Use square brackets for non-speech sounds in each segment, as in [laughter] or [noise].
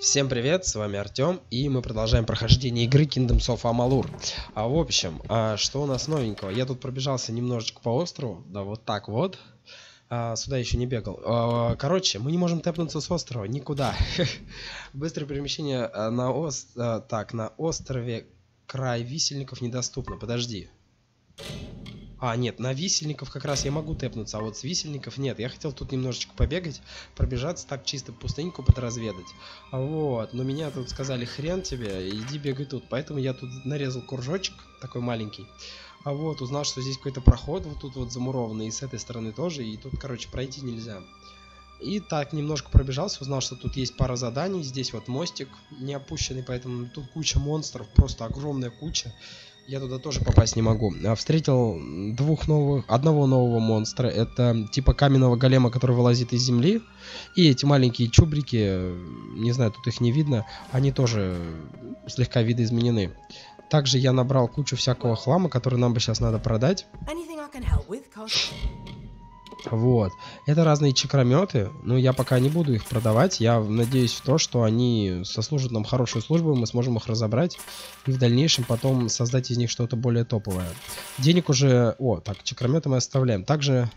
Всем привет, с вами Артем, и мы продолжаем прохождение игры Kingdoms of Amalur. А в общем, а, что у нас новенького? Я тут пробежался немножечко по острову, да вот так вот. А, сюда еще не бегал. А, короче, мы не можем тэпнуться с острова никуда. [laughs] Быстрое перемещение а, на ост... А, так, на острове край висельников недоступно. Подожди. А, нет, на висельников как раз я могу тэпнуться, а вот с висельников нет. Я хотел тут немножечко побегать, пробежаться, так чисто пустыньку подразведать. Вот, но меня тут сказали, хрен тебе, иди бегай тут. Поэтому я тут нарезал кружочек, такой маленький. А вот, узнал, что здесь какой-то проход вот тут вот замурованный, и с этой стороны тоже, и тут, короче, пройти нельзя. И так немножко пробежался, узнал, что тут есть пара заданий. Здесь вот мостик не опущенный, поэтому тут куча монстров, просто огромная куча. Я туда тоже попасть не могу. А встретил двух новых, одного нового монстра. Это типа каменного голема, который вылазит из земли. И эти маленькие чубрики, не знаю, тут их не видно, они тоже слегка видоизменены. Также я набрал кучу всякого хлама, который нам бы сейчас надо продать. Вот. Это разные чекрометы, но я пока не буду их продавать. Я надеюсь в то, что они сослужат нам хорошую службу, мы сможем их разобрать и в дальнейшем потом создать из них что-то более топовое. Денег уже... О, так, чекрометы мы оставляем. Также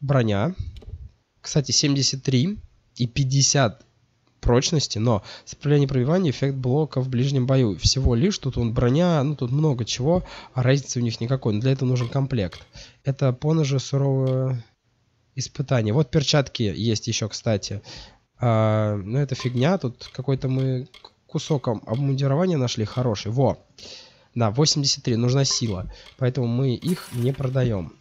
броня. Кстати, 73 и 50 прочности, но сопротивление пробивания, эффект блока в ближнем бою. Всего лишь тут он броня, ну тут много чего, а разницы у них никакой. Но для этого нужен комплект. Это поножи суровое испытание. Вот перчатки есть еще, кстати. А, но ну, это фигня, тут какой-то мы кусок обмундирования нашли хороший. Во! Да, 83, нужна сила. Поэтому мы их не продаем.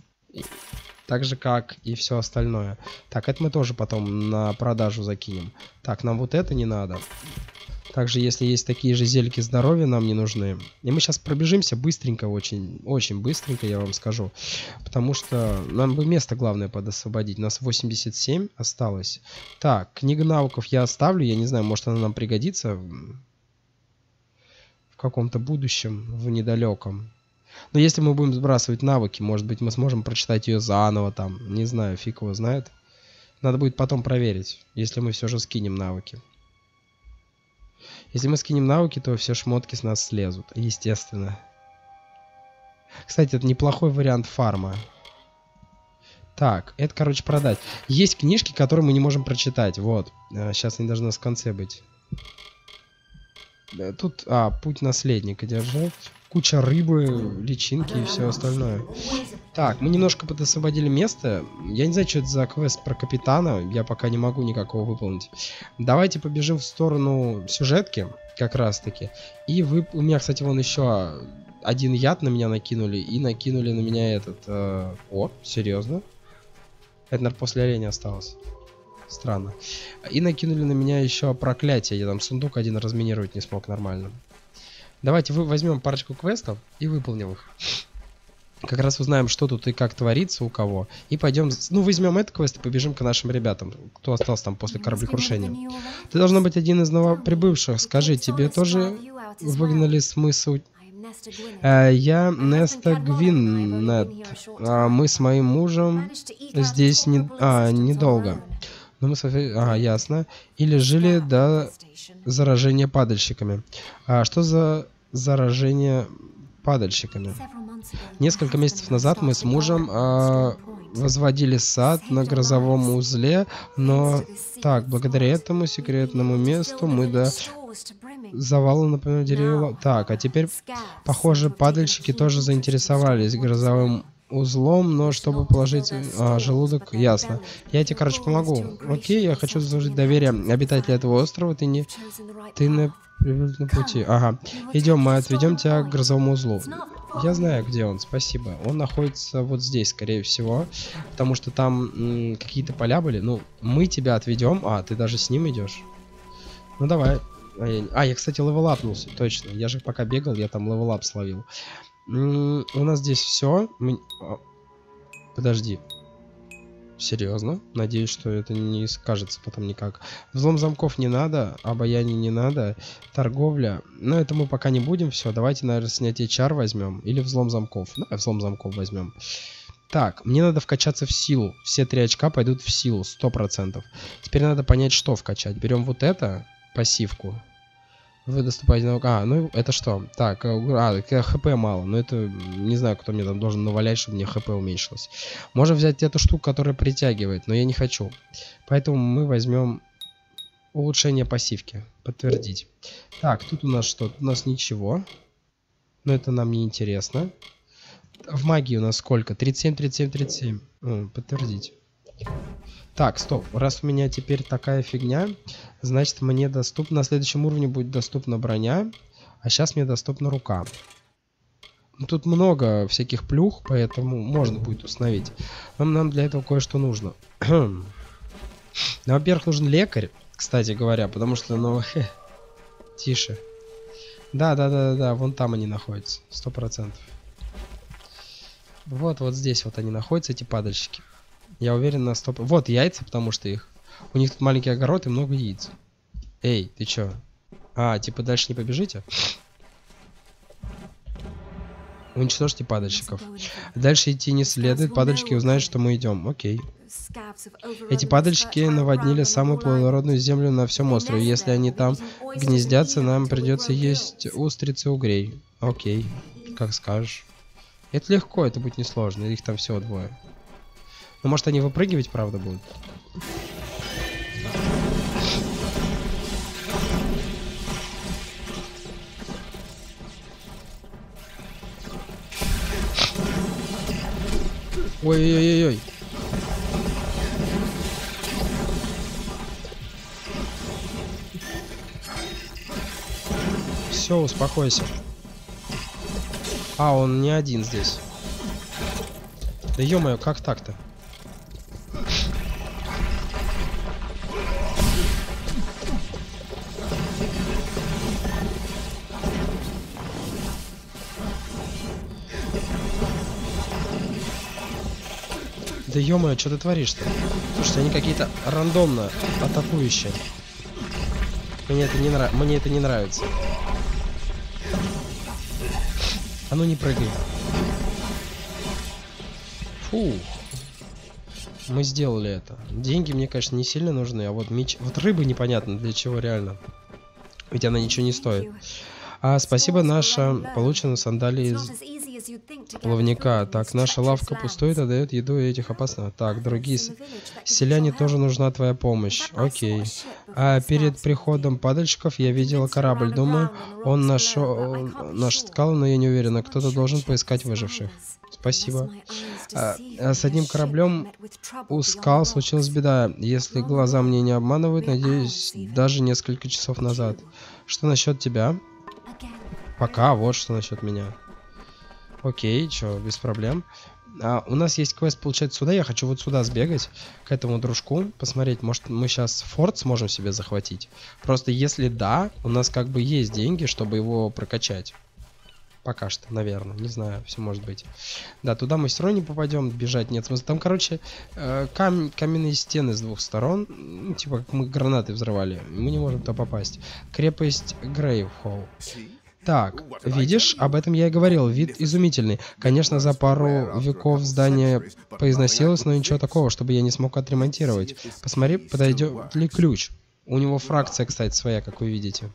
Так же, как и все остальное. Так, это мы тоже потом на продажу закинем. Так, нам вот это не надо. Также, если есть такие же зельки здоровья, нам не нужны. И мы сейчас пробежимся быстренько, очень, очень быстренько, я вам скажу. Потому что нам бы место главное подосвободить. У нас 87 осталось. Так, книга навыков я оставлю. Я не знаю, может она нам пригодится в каком-то будущем, в недалеком. Но если мы будем сбрасывать навыки, может быть, мы сможем прочитать ее заново там. Не знаю, фиг его знает. Надо будет потом проверить, если мы все же скинем навыки. Если мы скинем навыки, то все шмотки с нас слезут, естественно. Кстати, это неплохой вариант фарма. Так, это, короче, продать. Есть книжки, которые мы не можем прочитать. Вот. Сейчас а, они должны в конце быть. Тут, а, путь наследника держать куча рыбы, личинки и все остальное. Так, мы немножко подосвободили место. Я не знаю, что это за квест про капитана. Я пока не могу никакого выполнить. Давайте побежим в сторону сюжетки, как раз таки. И вы... У меня, кстати, вон еще один яд на меня накинули. И накинули на меня этот... Э... О, серьезно? Это, наверное, после оленя осталось. Странно. И накинули на меня еще проклятие. Я там сундук один разминировать не смог нормально. Давайте вы возьмем парочку квестов и выполним их. Как раз узнаем, что тут и как творится у кого. И пойдем... Ну, возьмем этот квест и побежим к нашим ребятам, кто остался там после кораблекрушения. Ты должна быть один из новоприбывших. Скажи, тебе тоже выгнали смысл... Э, я Неста Гвиннет. А мы с моим мужем здесь не... а, недолго. Но мы с... А, ясно. Или жили до заражения падальщиками. А что за заражение падальщиками? Несколько месяцев назад мы с мужем а, возводили сад на грозовом узле, но так, благодаря этому секретному месту мы до завала, например, деревья... Так, а теперь, похоже, падальщики тоже заинтересовались грозовым узлом, но чтобы положить а, желудок, ясно. Я тебе, короче, помогу. Окей, я хочу заслужить доверие обитателя этого острова. Ты не... Ты на на пути. Ага. Идем, мы отведем тебя к грозовому узлу. Я знаю, где он, спасибо. Он находится вот здесь, скорее всего. Потому что там какие-то поля были. Ну, мы тебя отведем. А, ты даже с ним идешь? Ну, давай. А я, а, я кстати, левелапнулся. Точно. Я же пока бегал, я там level up словил. У нас здесь все. Мы... А, подожди. Серьезно? Надеюсь, что это не скажется потом никак. Взлом замков не надо, обаяние не надо, торговля. Но это мы пока не будем. Все, давайте, наверное, снятие чар возьмем. Или взлом замков. Давай взлом замков возьмем. Так, мне надо вкачаться в силу. Все три очка пойдут в силу, сто процентов. Теперь надо понять, что вкачать. Берем вот это, пассивку. Вы доступаете на... А, ну это что? Так, а, хп мало. Но это, не знаю, кто мне там должен навалять, чтобы мне хп уменьшилось. Можно взять эту штуку, которая притягивает, но я не хочу. Поэтому мы возьмем улучшение пассивки. Подтвердить. Так, тут у нас что? Тут у нас ничего. Но это нам не интересно. В магии у нас сколько? 37, 37, 37. О, подтвердить. Так, стоп. Раз у меня теперь такая фигня, значит мне доступно... На следующем уровне будет доступна броня, а сейчас мне доступна рука. Ну, тут много всяких плюх, поэтому можно будет установить. Нам, нам для этого кое-что нужно. [clears throat] ну, во-первых, нужен лекарь, кстати говоря, потому что, ну... [laughs] Тише. Да, да, да, да, да, вон там они находятся, сто процентов. Вот, вот здесь вот они находятся, эти падальщики. Я уверен на стоп. Вот яйца, потому что их. У них тут маленький огород и много яиц. Эй, ты чё? А, типа дальше не побежите? Уничтожьте падальщиков. Дальше идти не следует. Падальщики узнают, что мы идем. Окей. Эти падальщики наводнили самую плодородную землю на всем острове. Если они там гнездятся, нам придется есть устрицы угрей. Окей. Как скажешь. Это легко, это будет несложно. Их там всего двое. Ну, может, они выпрыгивать, правда, будут? Ой-ой-ой-ой. Все, успокойся. А, он не один здесь. Да ё как так-то? Да ё что ты творишь-то? Слушайте, они какие-то рандомно атакующие. Мне это не, нрав... Мне это не нравится. А ну не прыгай. Фу. Мы сделали это. Деньги мне, конечно, не сильно нужны, а вот меч... Вот рыбы непонятно для чего реально. Ведь она ничего не стоит. А спасибо, наша получена сандалии из плавника. Так, наша лавка пустует, а дает еду и этих опасно. Так, другие селяне тоже нужна твоя помощь. Окей. А перед приходом падальщиков я видела корабль. Думаю, он нашел наш скал, но я не уверена. Кто-то должен поискать выживших. Спасибо. А, а с одним кораблем у скал случилась беда. Если глаза мне не обманывают, надеюсь, даже несколько часов назад. Что насчет тебя? Пока, вот что насчет меня. Окей, чё, без проблем. А, у нас есть квест, получается, сюда. Я хочу вот сюда сбегать, к этому дружку, посмотреть, может, мы сейчас форт сможем себе захватить. Просто если да, у нас как бы есть деньги, чтобы его прокачать. Пока что, наверное. Не знаю, все может быть. Да, туда мы все равно не попадем, бежать нет смысла. Там, короче, э, кам каменные стены с двух сторон. Ну, типа, как мы гранаты взрывали. Мы не можем туда попасть. Крепость Грейвхолл. Так, видишь, об этом я и говорил, вид изумительный. Конечно, за пару веков здание поизносилось, но ничего такого, чтобы я не смог отремонтировать. Посмотри, подойдет ли ключ. У него фракция, кстати, своя, как вы видите.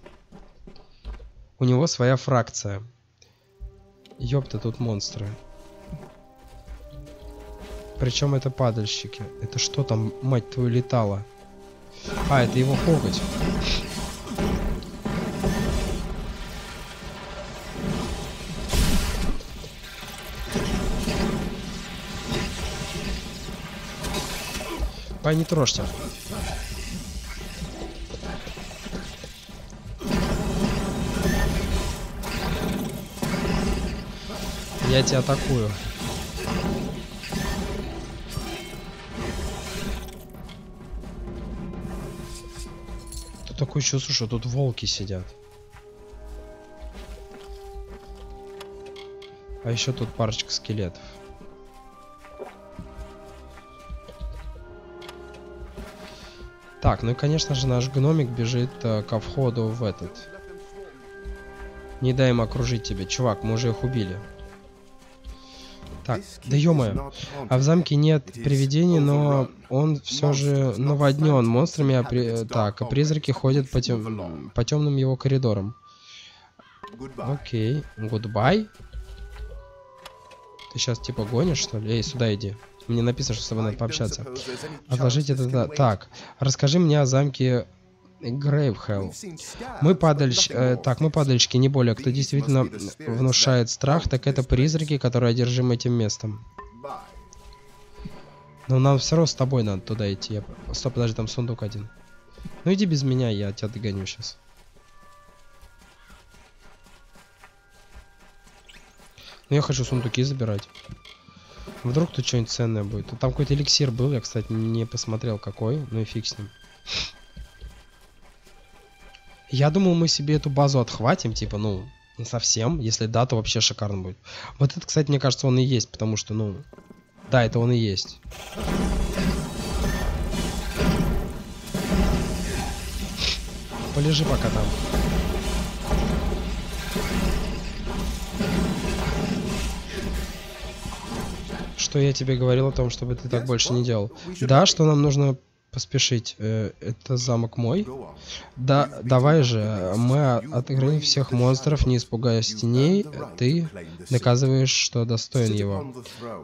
У него своя фракция. Ёпта, тут монстры. Причем это падальщики. Это что там, мать твою, летало? А, это его коготь. Пай, не трожьте. Я тебя атакую. Тут такое чувство, что тут волки сидят. А еще тут парочка скелетов. Так, ну и конечно же наш гномик бежит э, ко входу в этот. Не дай им окружить тебя. Чувак, мы уже их убили. Так, да ё А в замке нет привидений, но он все же наводнен монстрами, а при... так, а призраки ходят по, тем... по темным его коридорам. Окей, гудбай. Ты сейчас типа гонишь, что ли? Эй, сюда иди. Мне написано, что с тобой надо пообщаться. Отложить это... Так, расскажи мне о замке Грейвхелл. Мы падальщ... Э, так, мы падальщики, не более. Кто действительно внушает страх, так это призраки, которые одержимы этим местом. Но нам все равно с тобой надо туда идти. Я... Стоп, подожди, там сундук один. Ну иди без меня, я тебя догоню сейчас. Ну я хочу сундуки забирать. Вдруг тут что-нибудь ценное будет. Там какой-то эликсир был, я, кстати, не посмотрел какой. Ну и фиг с ним. Я думал, мы себе эту базу отхватим, типа, ну, совсем. Если да, то вообще шикарно будет. Вот это, кстати, мне кажется, он и есть, потому что, ну, да, это он и есть. Полежи пока там. Что я тебе говорил о том, чтобы ты так больше не делал? Да, что нам нужно поспешить. Э, это замок мой. Да, давай же, мы отограним всех монстров, не испугаясь теней. Ты доказываешь, что достоин его.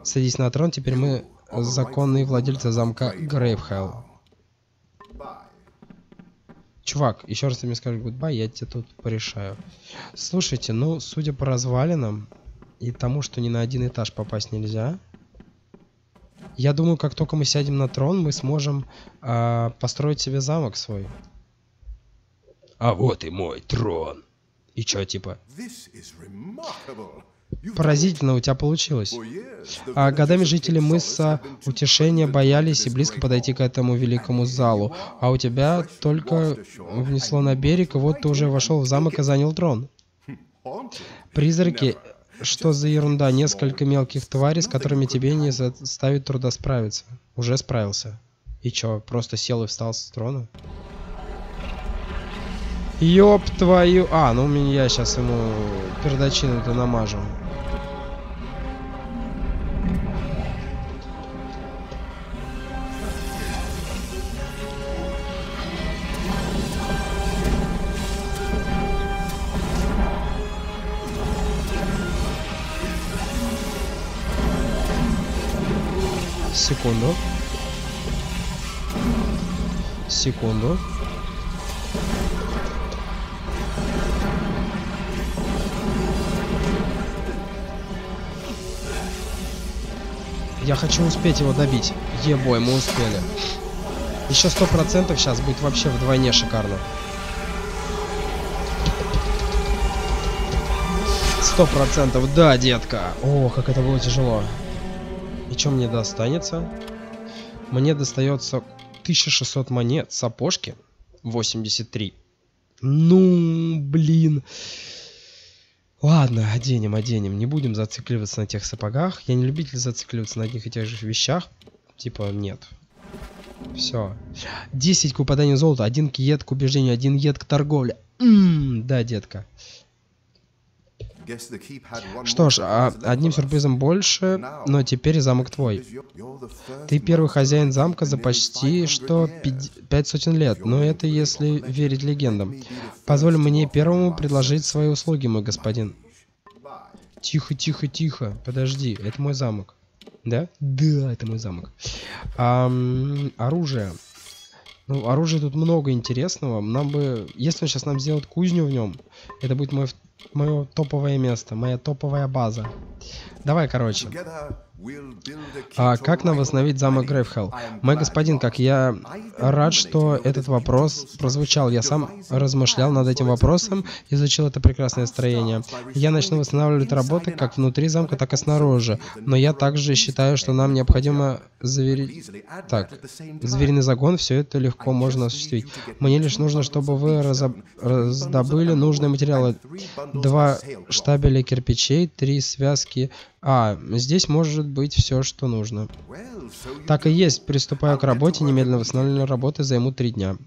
Садись на трон, теперь мы законные владельцы замка Грейвхелл. Чувак, еще раз ты мне скажешь гудбай, я тебе тут порешаю. Слушайте, ну, судя по развалинам и тому, что ни на один этаж попасть нельзя, я думаю, как только мы сядем на трон, мы сможем э, построить себе замок свой. А вот и мой трон. И чё, типа? Поразительно у тебя получилось. А годами жители мыса Утешения боялись и близко подойти к этому великому залу. А у тебя только внесло на берег, и вот ты уже вошел в замок и занял трон. Призраки что за ерунда? Несколько мелких тварей, с которыми тебе не заставит труда справиться. Уже справился. И чё, просто сел и встал с трона? Ёб твою... А, ну меня сейчас ему пердачину-то намажу. Секунду. Секунду. Я хочу успеть его добить. Ебой, мы успели. Еще сто процентов сейчас будет вообще вдвойне шикарно. Сто процентов, да, детка. О, как это было тяжело. Что мне достанется? Мне достается 1600 монет, сапожки 83. Ну, блин. Ладно, оденем, оденем. Не будем зацикливаться на тех сапогах. Я не любитель зацикливаться на одних и тех же вещах. Типа, нет. Все. 10 к выпаданию золота, один к ед к убеждению, один ед к торговле. М -м, да, детка. Что ж, а одним сюрпризом больше, но теперь замок твой. Ты первый хозяин замка за почти что пять сотен лет, но это если верить легендам. Позволь мне первому предложить свои услуги, мой господин. Тихо, тихо, тихо. Подожди, это мой замок. Да? Да, это мой замок. А, оружие. Ну, оружия тут много интересного. Нам бы... Если он сейчас нам сделает кузню в нем, это будет мой мое топовое место, моя топовая база. Давай, короче. А как нам восстановить замок Грейвхелл? Мой господин, как я рад, что этот вопрос прозвучал. Я сам размышлял над этим вопросом, изучил это прекрасное строение. Я начну восстанавливать работы как внутри замка, так и снаружи. Но я также считаю, что нам необходимо заверить... Так, звериный загон, все это легко можно осуществить. Мне лишь нужно, чтобы вы разоб... раздобыли нужные материалы. Два штабеля кирпичей, три связки а, здесь может быть все, что нужно. Так и есть. Приступаю к работе. Немедленно восстановление работы займут три дня.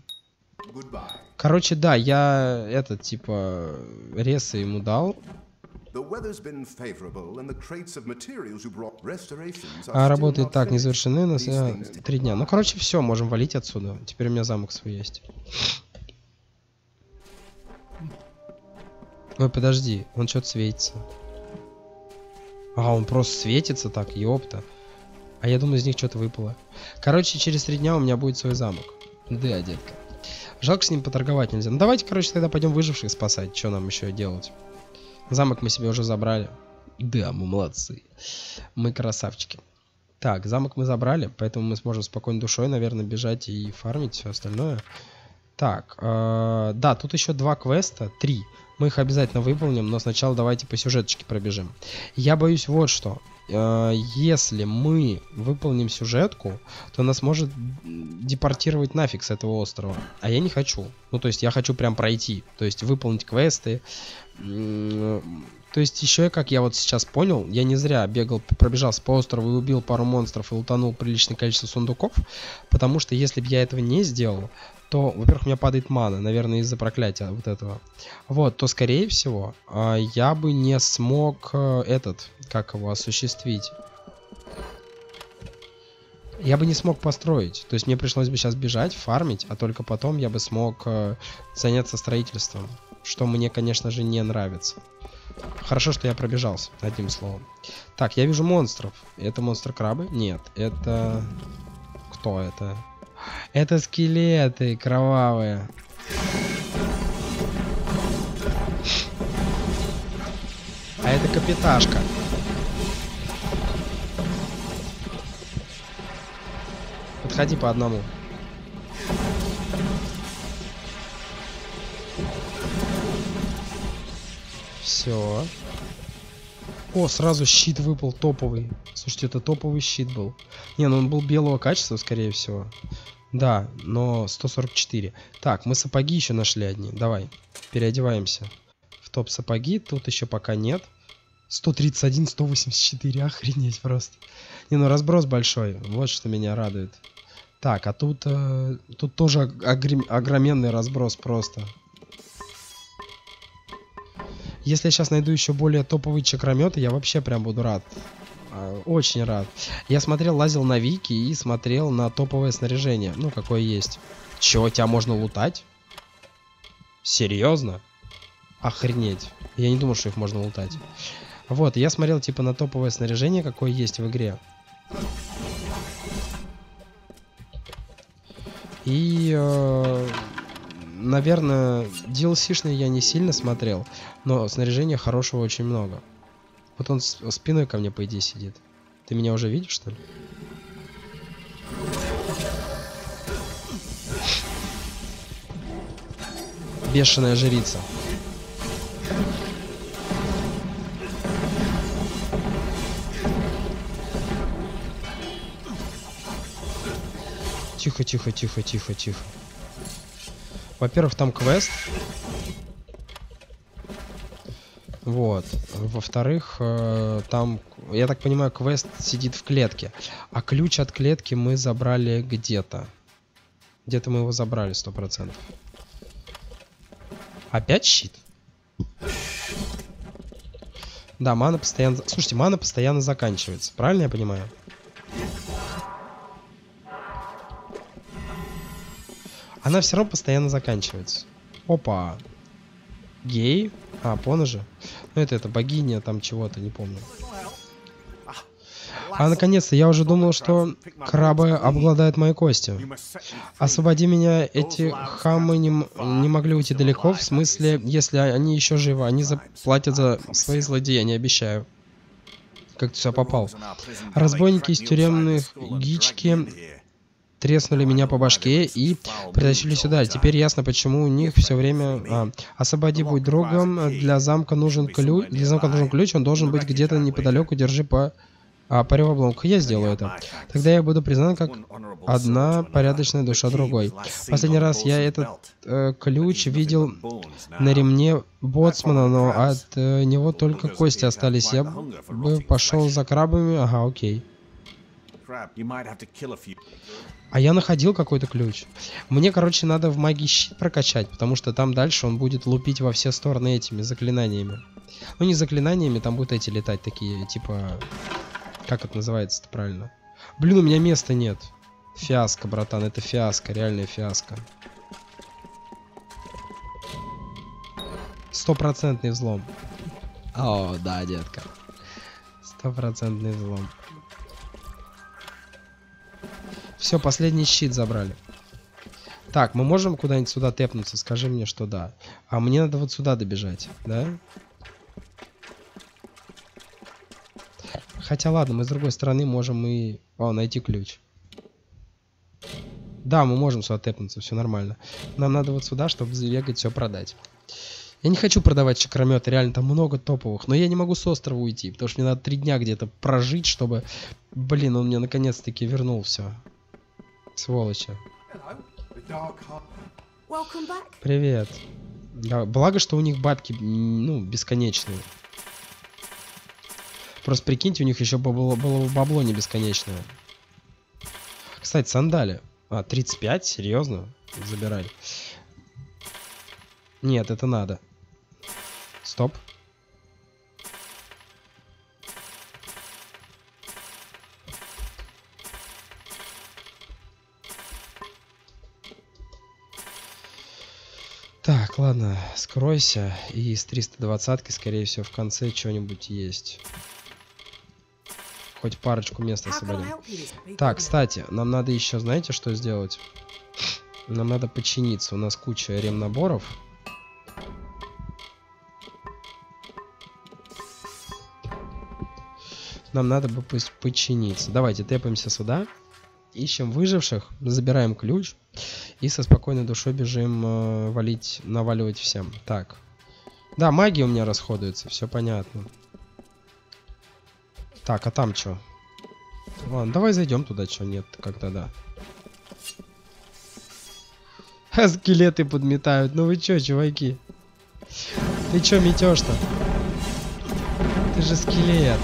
Короче, да, я этот, типа, ресы ему дал. А работы так не завершены на э, три дня. Ну, короче, все, можем валить отсюда. Теперь у меня замок свой есть. Ой, подожди, он что-то светится. А, он просто светится так, ёпта. А я думаю, из них что-то выпало. Короче, через три дня у меня будет свой замок. Да, детка. Жалко с ним поторговать нельзя. Ну давайте, короче, тогда пойдем выживших спасать. Что нам еще делать? Замок мы себе уже забрали. Да, мы молодцы. Мы красавчики. Так, замок мы забрали, поэтому мы сможем спокойной душой, наверное, бежать и фармить все остальное. Так, э, да, тут еще два квеста, три. Мы их обязательно выполним, но сначала давайте по сюжеточке пробежим. Я боюсь вот что. Э, если мы выполним сюжетку, то нас может депортировать нафиг с этого острова. А я не хочу. Ну, то есть я хочу прям пройти. То есть выполнить квесты. То есть еще, как я вот сейчас понял, я не зря бегал, пробежался по острову и убил пару монстров и утонул приличное количество сундуков, потому что если бы я этого не сделал, то, во-первых, у меня падает мана, наверное, из-за проклятия вот этого. Вот, то, скорее всего, а, я бы не смог э, этот, как его, осуществить. Я бы не смог построить. То есть мне пришлось бы сейчас бежать, фармить, а только потом я бы смог э, заняться строительством. Что мне, конечно же, не нравится. Хорошо, что я пробежался, одним словом. Так, я вижу монстров. Это монстр-крабы? Нет, это... Кто это? Это скелеты кровавые. А это капиташка. Подходи по одному. Все. О, сразу щит выпал топовый. Слушайте, это топовый щит был. Не, ну он был белого качества, скорее всего. Да, но 144. Так, мы сапоги еще нашли одни. Давай, переодеваемся. В топ сапоги. Тут еще пока нет. 131, 184. Охренеть просто. Не, ну разброс большой. Вот что меня радует. Так, а тут, э, тут тоже огроменный разброс просто. Если я сейчас найду еще более топовые чакрометы, я вообще прям буду рад. А, очень рад. Я смотрел, лазил на Вики и смотрел на топовое снаряжение. Ну, какое есть. Чего, тебя можно лутать? Серьезно? Охренеть. Я не думал, что их можно лутать. Вот, я смотрел типа на топовое снаряжение, какое есть в игре. И э, наверное, DLC-шный я не сильно смотрел, но снаряжения хорошего очень много. Вот он спиной ко мне, по идее, сидит. Ты меня уже видишь, что ли? Бешеная жрица. Тихо, тихо, тихо, тихо, тихо. Во-первых, там квест. Вот. Во-вторых, э, там, я так понимаю, квест сидит в клетке. А ключ от клетки мы забрали где-то. Где-то мы его забрали, сто процентов. Опять щит? Да, мана постоянно... Слушайте, мана постоянно заканчивается. Правильно я понимаю? Она все равно постоянно заканчивается. Опа. Гей. А, Пона же. Ну это, это богиня там чего-то, не помню. А наконец-то, я уже думал, что крабы обгладают мои кости. Освободи меня, эти хамы не, не могли уйти далеко, в смысле, если они еще живы, они заплатят за свои злодеяния, обещаю. Как ты сюда попал? Разбойники из тюремных гички треснули меня по башке и притащили сюда. Теперь ясно, почему у них все время... А, освободи, будь другом, для замка нужен ключ, для замка нужен ключ, он должен быть где-то неподалеку, держи по... А, паре обломках. Я сделаю это. Тогда я буду признан как одна порядочная душа другой. Последний раз я этот э, ключ видел на ремне боцмана, но от э, него только кости остались. Я бы пошел за крабами. Ага, окей. А я находил какой-то ключ. Мне, короче, надо в магии щит прокачать, потому что там дальше он будет лупить во все стороны этими заклинаниями. Ну, не заклинаниями, там будут эти летать такие, типа... Как это называется-то правильно? Блин, у меня места нет. Фиаско, братан, это фиаско, реальная фиаско. Стопроцентный взлом. О, да, детка. Стопроцентный взлом. Все, последний щит забрали. Так, мы можем куда-нибудь сюда тэпнуться? Скажи мне, что да. А мне надо вот сюда добежать, да? Хотя ладно, мы с другой стороны можем и... О, найти ключ. Да, мы можем сюда тэпнуться, все нормально. Нам надо вот сюда, чтобы забегать, все продать. Я не хочу продавать чакрометы, реально там много топовых, но я не могу с острова уйти, потому что мне надо три дня где-то прожить, чтобы... Блин, он мне наконец-таки вернул все. Сволочи. Привет. Да, благо, что у них бабки, ну, бесконечные. Просто прикиньте, у них еще было, было бабло не бесконечное. Кстати, сандали. А, 35? Серьезно? Забирай. Нет, это надо. Стоп. Скройся. И с 320 скорее всего, в конце что-нибудь есть. Хоть парочку мест освободим. Так, кстати, нам надо еще, знаете, что сделать? Нам надо починиться. У нас куча ремнаборов. Нам надо бы пусть починиться. Давайте тэпаемся сюда. Ищем выживших, забираем ключ и со спокойной душой бежим э, валить, наваливать всем. Так. Да, магия у меня расходуется, все понятно. Так, а там что? Ладно, давай зайдем туда, что нет, когда да. А [laughs] скелеты подметают. Ну вы чё, чуваки? Ты чё метешь-то? Ты же скелет.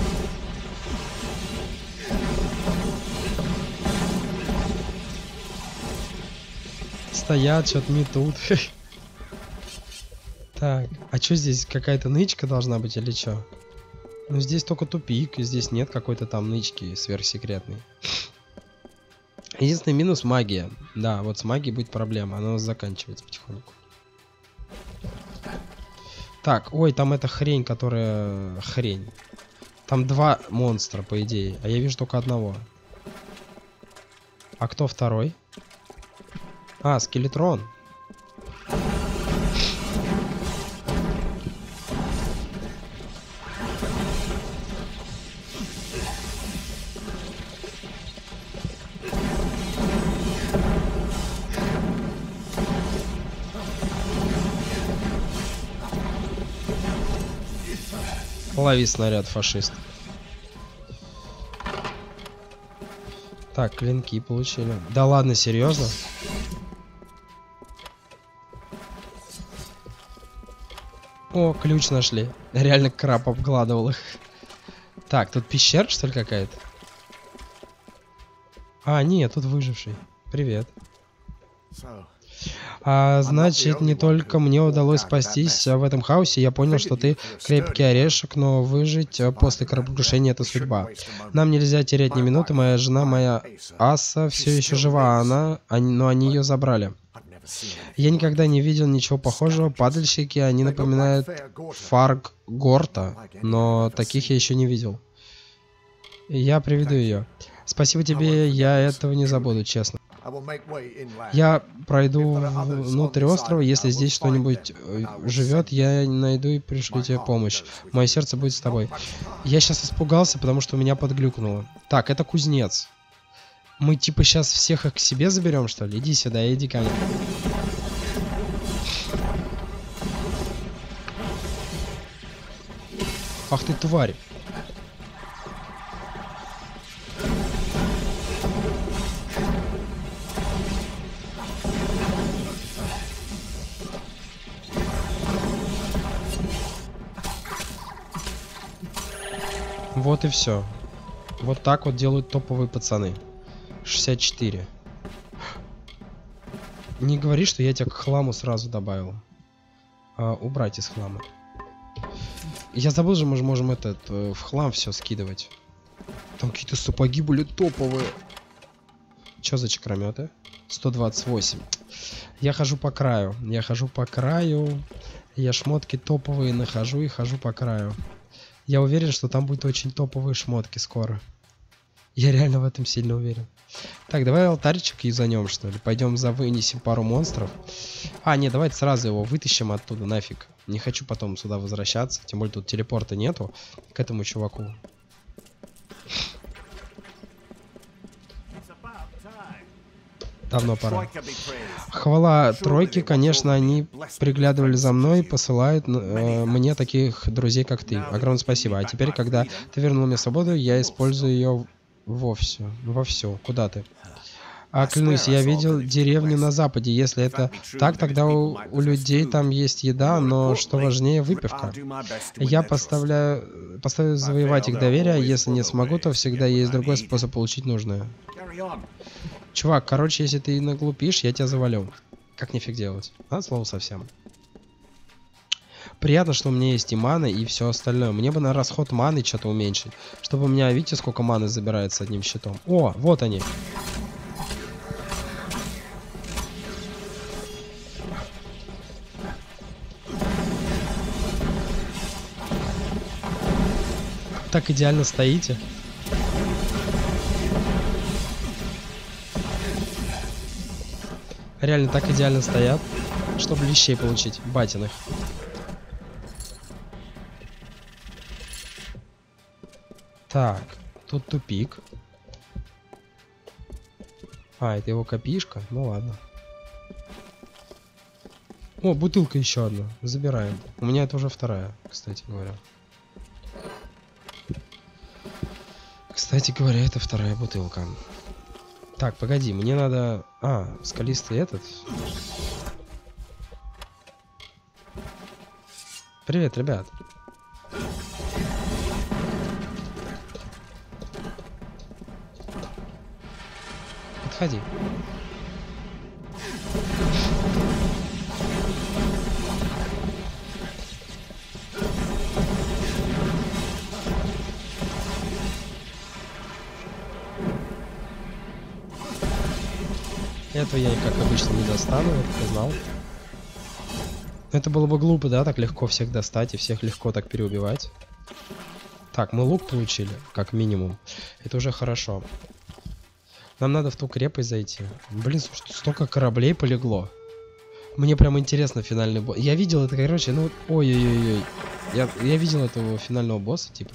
Стоят, что-то метут. [laughs] Так, а что здесь? Какая-то нычка должна быть или что? Ну, здесь только тупик, здесь нет какой-то там нычки сверхсекретной. [laughs] Единственный минус магия. Да, вот с магией будет проблема, она заканчивается потихоньку. Так, ой, там эта хрень, которая... Хрень. Там два монстра, по идее, а я вижу только одного. А кто второй? А, скелетрон. Лови снаряд, фашист. Так, клинки получили. Да ладно, серьезно? О, ключ нашли. Реально краб обгладывал их. Так, тут пещера, что ли, какая-то? А, нет, тут выживший. Привет. А, значит, не только мне удалось спастись в этом хаосе, я понял, что ты крепкий орешек, но выжить э, после кораблекрушения — это судьба. Нам нельзя терять ни минуты, моя жена, моя Аса, все еще жива, она, они, но они ее забрали. Я никогда не видел ничего похожего. Падальщики, они напоминают Фарг Горта, но таких я еще не видел. Я приведу ее. Спасибо тебе, я этого не забуду, честно. Я пройду внутрь острова, если здесь что-нибудь э, живет, я найду и пришлю тебе помощь. Мое сердце будет с тобой. Я сейчас испугался, потому что меня подглюкнуло. Так, это кузнец. Мы типа сейчас всех их к себе заберем, что ли? Иди сюда, иди ко мне. Ах ты тварь. Вот и все. Вот так вот делают топовые пацаны. 64. Не говори, что я тебя к хламу сразу добавил. А, убрать из хлама. Я забыл же, мы же можем этот э, в хлам все скидывать. Там какие-то сапоги были топовые. Что за чекрометы? 128. Я хожу по краю. Я хожу по краю. Я шмотки топовые нахожу и хожу по краю. Я уверен, что там будут очень топовые шмотки скоро. Я реально в этом сильно уверен. Так, давай алтарчик юзанем, что ли. Пойдем за вынесем пару монстров. А, нет, давайте сразу его вытащим оттуда, нафиг. Не хочу потом сюда возвращаться. Тем более тут телепорта нету к этому чуваку. Давно пора. Хвала тройке, конечно, они приглядывали за мной, посылают э, мне таких друзей, как ты. Огромное спасибо. А теперь, когда ты вернул мне свободу, я использую ее вовсю. Вовсю. Куда ты? А клянусь, я видел деревню на западе. Если это так, тогда у, у людей там есть еда, но что важнее, выпивка. Я поставляю, поставлю завоевать их доверие, а если не смогу, то всегда есть другой способ получить нужное. Чувак, короче, если ты наглупишь, я тебя завалю. Как нифиг делать? А, слово совсем. Приятно, что у меня есть и маны, и все остальное. Мне бы на расход маны что-то уменьшить. Чтобы у меня, видите, сколько маны забирается одним щитом. О, вот они. Так идеально стоите. Реально так идеально стоят, чтобы лещей получить, батиных. Так, тут тупик. А, это его копишка? Ну ладно. О, бутылка еще одна. Забираем. У меня это уже вторая, кстати говоря. Кстати говоря, это вторая бутылка. Так, погоди, мне надо... А, скалистый этот. Привет, ребят. Подходи. Этого я, как обычно, не достану, это знал. Это было бы глупо, да, так легко всех достать и всех легко так переубивать. Так, мы лук получили, как минимум. Это уже хорошо. Нам надо в ту крепость зайти. Блин, слушай, столько кораблей полегло. Мне прям интересно финальный босс. Я видел это, короче, ну... Ой-ой-ой-ой. Я, я видел этого финального босса, типа.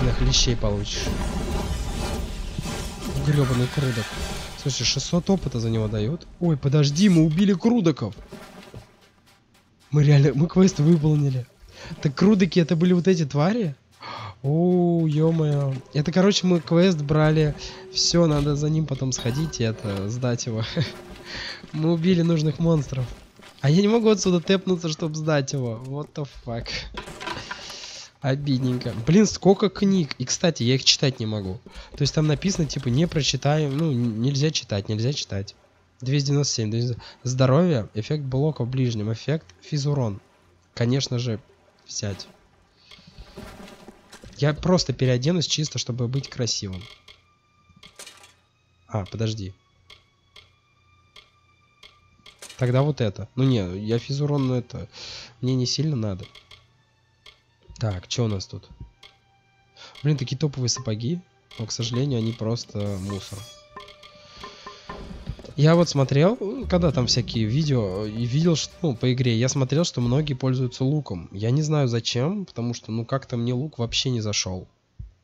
Мне батиных лещей получишь. Гребаный крудок. Слушай, 600 опыта за него дают. Ой, подожди, мы убили крудоков. Мы реально, мы квест выполнили. Так крудоки это были вот эти твари? О, ё-моё. Это, короче, мы квест брали. Все, надо за ним потом сходить и это, сдать его. [laughs] Мы убили нужных монстров. А я не могу отсюда тэпнуться, чтобы сдать его. What the fuck. Обидненько. Блин, сколько книг. И, кстати, я их читать не могу. То есть там написано, типа, не прочитаем. Ну, нельзя читать, нельзя читать. 297. 297. Здоровье. Эффект блока в ближнем. Эффект физурон. Конечно же, взять. Я просто переоденусь чисто, чтобы быть красивым. А, подожди. Тогда вот это. Ну не, я физурон, но это мне не сильно надо. Так, что у нас тут? Блин, такие топовые сапоги. Но, к сожалению, они просто мусор. Я вот смотрел, когда там всякие видео, и видел, что, ну, по игре, я смотрел, что многие пользуются луком. Я не знаю зачем, потому что, ну, как-то мне лук вообще не зашел.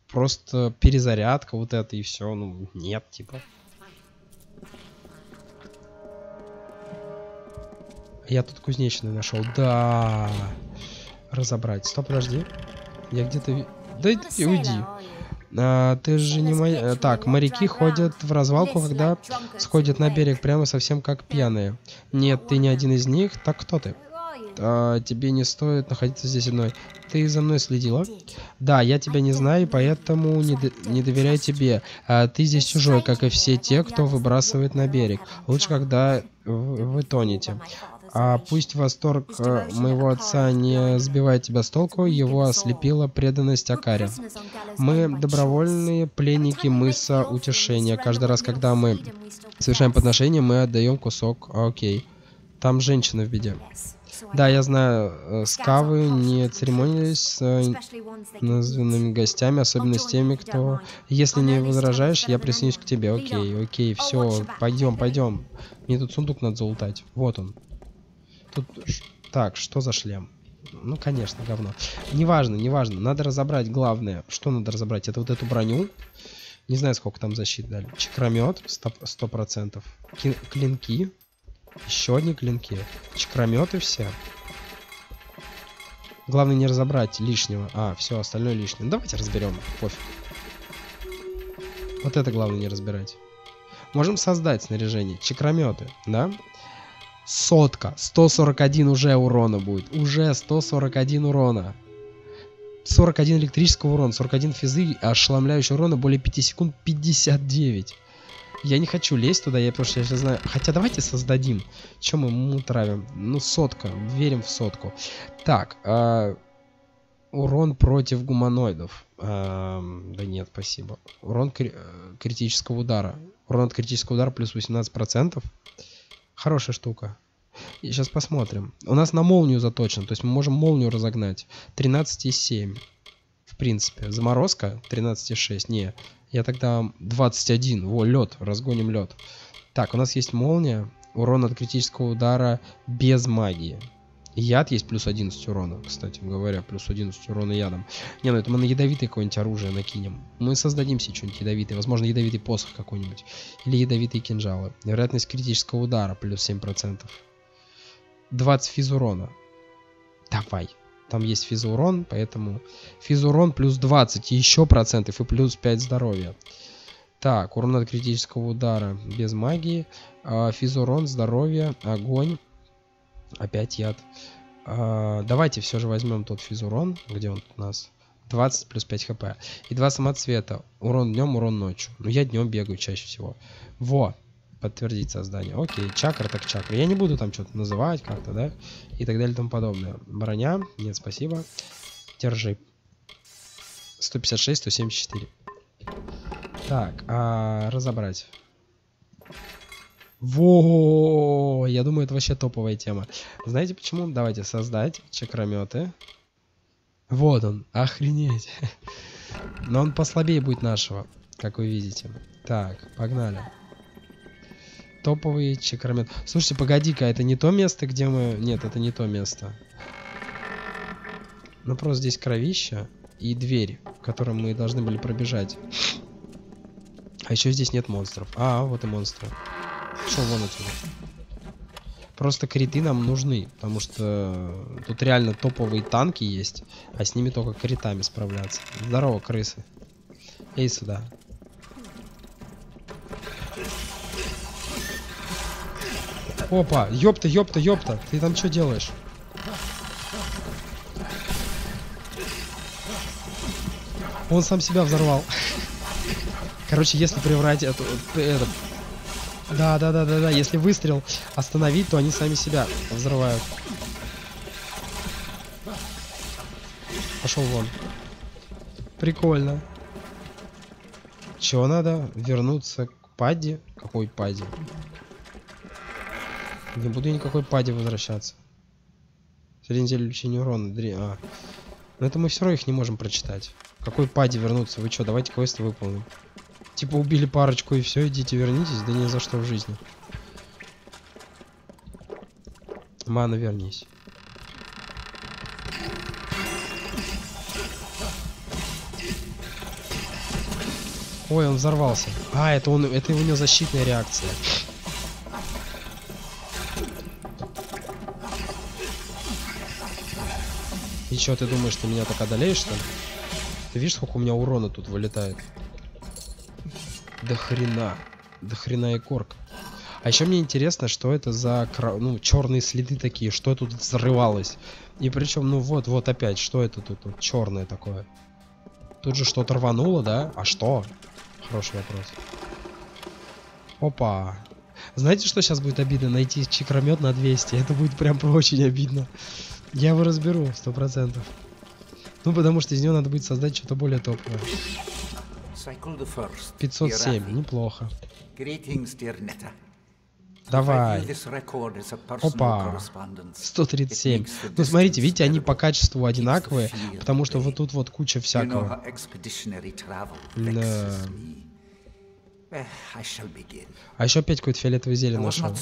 Просто перезарядка вот это и все, ну, нет, типа. Я тут кузнечную нашел. Да. Разобрать. Стоп, подожди. Я где-то... Да иди, уйди. А, ты же не моя... Так, моряки ходят в развалку, когда сходят на берег прямо совсем как пьяные. Нет, ты не один из них. Так кто ты? А, тебе не стоит находиться здесь одной. Ты за мной следила? Да, я тебя не знаю, поэтому не, до... не доверяю тебе. А, ты здесь чужой, как и все те, кто выбрасывает на берег. Лучше, когда вы тонете. А пусть восторг э, моего отца не сбивает тебя с толку, его ослепила преданность Акаре. Мы добровольные пленники мыса утешения. Каждый раз, когда мы совершаем подношение, мы отдаем кусок. Окей. Там женщина в беде. Да, я знаю, э, скавы не церемонились с э, названными гостями, особенно с теми, кто... Если не возражаешь, я присоединюсь к тебе. Окей, окей, все, пойдем, пойдем. Мне тут сундук надо залутать. Вот он. Тут... Так, что за шлем? Ну, конечно, говно. Неважно, неважно. Надо разобрать главное. Что надо разобрать? Это вот эту броню. Не знаю, сколько там защиты дали. Чекромет, сто процентов. Клинки. Еще одни клинки. Чекрометы все. Главное не разобрать лишнего. А, все, остальное лишнее. Ну, давайте разберем. Пофиг. Вот это главное не разбирать. Можем создать снаряжение. Чекрометы, да? Сотка. 141 уже урона будет. Уже 141 урона. 41 электрического урона, 41 физы, ошеломляющий урона более 5 секунд 59. Я не хочу лезть туда, я что я сейчас знаю. Хотя давайте создадим. Чем мы ему травим? Ну, сотка. Верим в сотку. Так, э, урон против гуманоидов. Э, да нет, спасибо. Урон кри э, критического удара. Урон от критического удара плюс 18%. Хорошая штука. И сейчас посмотрим. У нас на молнию заточено, то есть мы можем молнию разогнать. 13,7. В принципе. Заморозка 13,6. Не, я тогда 21. Во, лед. Разгоним лед. Так, у нас есть молния. Урон от критического удара без магии. Яд есть плюс 11 урона, кстати говоря, плюс 11 урона ядом. Не, ну это мы на ядовитое какое-нибудь оружие накинем. Мы создадим себе что-нибудь ядовитое. Возможно, ядовитый посох какой-нибудь. Или ядовитые кинжалы. Вероятность критического удара плюс 7%. 20 физурона. Давай. Там есть физурон, поэтому физурон плюс 20 еще процентов и плюс 5 здоровья. Так, урон от критического удара без магии. А, физурон, здоровье, огонь. Опять яд. А, давайте все же возьмем тот физурон. Где он у нас? 20 плюс 5 хп. И два самоцвета. Урон днем, урон ночью. Ну, я днем бегаю чаще всего. Во. Подтвердить создание. Окей, чакра так чакра. Я не буду там что-то называть как-то, да? И так далее и тому подобное. Броня. Нет, спасибо. Держи. 156, 174. Так, а разобрать. Во, я думаю, это вообще топовая тема. Знаете почему? Давайте создать чакрометы. Вот он, охренеть. Но он послабее будет нашего, как вы видите. Так, погнали. Топовый чакромет. Слушайте, погоди-ка, это не то место, где мы... Нет, это не то место. Ну, просто здесь кровища и дверь, в которой мы должны были пробежать. А еще здесь нет монстров. А, вот и монстры. Шел вон отсюда. Просто криты нам нужны, потому что тут реально топовые танки есть, а с ними только критами справляться. Здорово, крысы. Эй, сюда. Опа, ёпта, ёпта, ёпта. Ты там что делаешь? Он сам себя взорвал. [laughs] Короче, если преврать эту, это, да, да, да, да, да. Если выстрел остановить, то они сами себя взрывают. Пошел вон. Прикольно. Чего надо? Вернуться к паде? Какой паде? Не буду никакой паде возвращаться. Средний неделю лечения урона. Дри... А. Но это мы все равно их не можем прочитать. Какой паде вернуться? Вы что, давайте квест выполним. Типа убили парочку и все, идите вернитесь, да ни за что в жизни. Мана, вернись. Ой, он взорвался. А, это он, это у него защитная реакция. И чё, ты думаешь, ты меня так одолеешь, что ли? Ты видишь, сколько у меня урона тут вылетает? До хрена. До хрена и корк. А еще мне интересно, что это за ну, черные следы такие, что тут взрывалось. И причем, ну вот, вот опять, что это тут, тут черное такое? Тут же что-то рвануло, да? А что? Хороший вопрос. Опа. Знаете, что сейчас будет обидно? Найти чекромет на 200. Это будет прям очень обидно. Я его разберу, сто процентов. Ну, потому что из него надо будет создать что-то более топовое. 507, неплохо. Давай. Опа. 137. Ну, смотрите, видите, они по качеству одинаковые, потому что вот тут вот куча всякого. Да. А еще опять какой-то фиолетовый зелень нашел.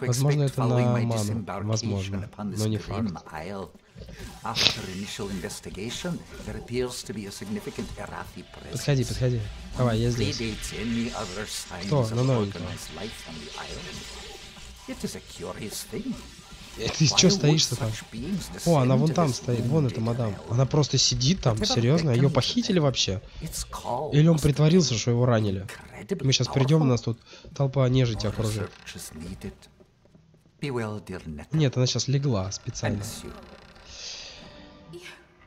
Возможно, это на ману. Возможно, но не факт. Подходи, подходи. Давай, я здесь. Кто? На новенького. Э, ты что стоишь-то там? О, она вон там стоит, вон эта мадам. Она просто сидит там, серьезно? Ее похитили вообще? Или он притворился, что его ранили? Мы сейчас придем, у нас тут толпа нежити окружит. Нет, она сейчас легла специально.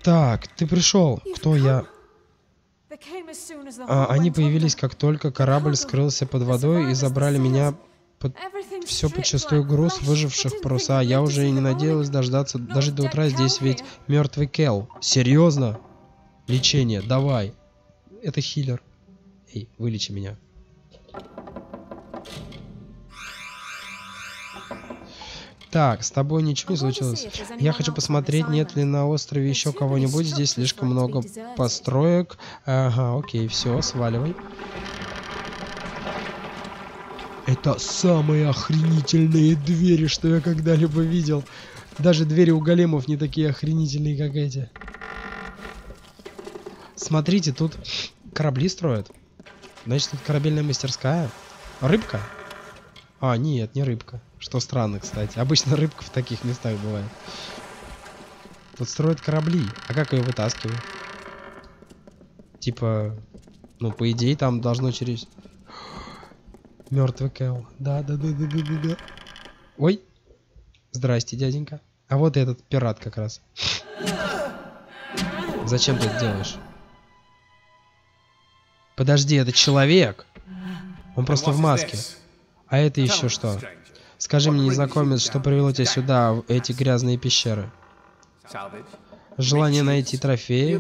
Так, ты пришел. Кто я? А, они появились, как только корабль скрылся под водой и забрали меня под все подчастую груз выживших паруса. Я уже и не надеялась дождаться даже до утра. Здесь ведь мертвый Кел. Серьезно? Лечение, давай. Это хиллер. Эй, вылечи меня. Так, с тобой ничего не случилось. Я хочу посмотреть, нет ли на острове еще кого-нибудь. Здесь слишком много построек. Ага, окей, все, сваливай. Это самые охренительные двери, что я когда-либо видел. Даже двери у големов не такие охренительные, как эти. Смотрите, тут корабли строят. Значит, тут корабельная мастерская. Рыбка? А, нет, не рыбка. Что странно, кстати. Обычно рыбка в таких местах бывает. Тут строят корабли. А как ее вытаскивают? Типа, ну, по идее, там должно через... Мертвый Кэл. Да, да, да, да, да, да, да. Ой. Здрасте, дяденька. А вот этот пират как раз. Зачем ты это делаешь? Подожди, это человек. Он просто в маске. А это еще что? Скажи мне, незнакомец, что привело тебя сюда, в эти грязные пещеры? Желание найти трофеи,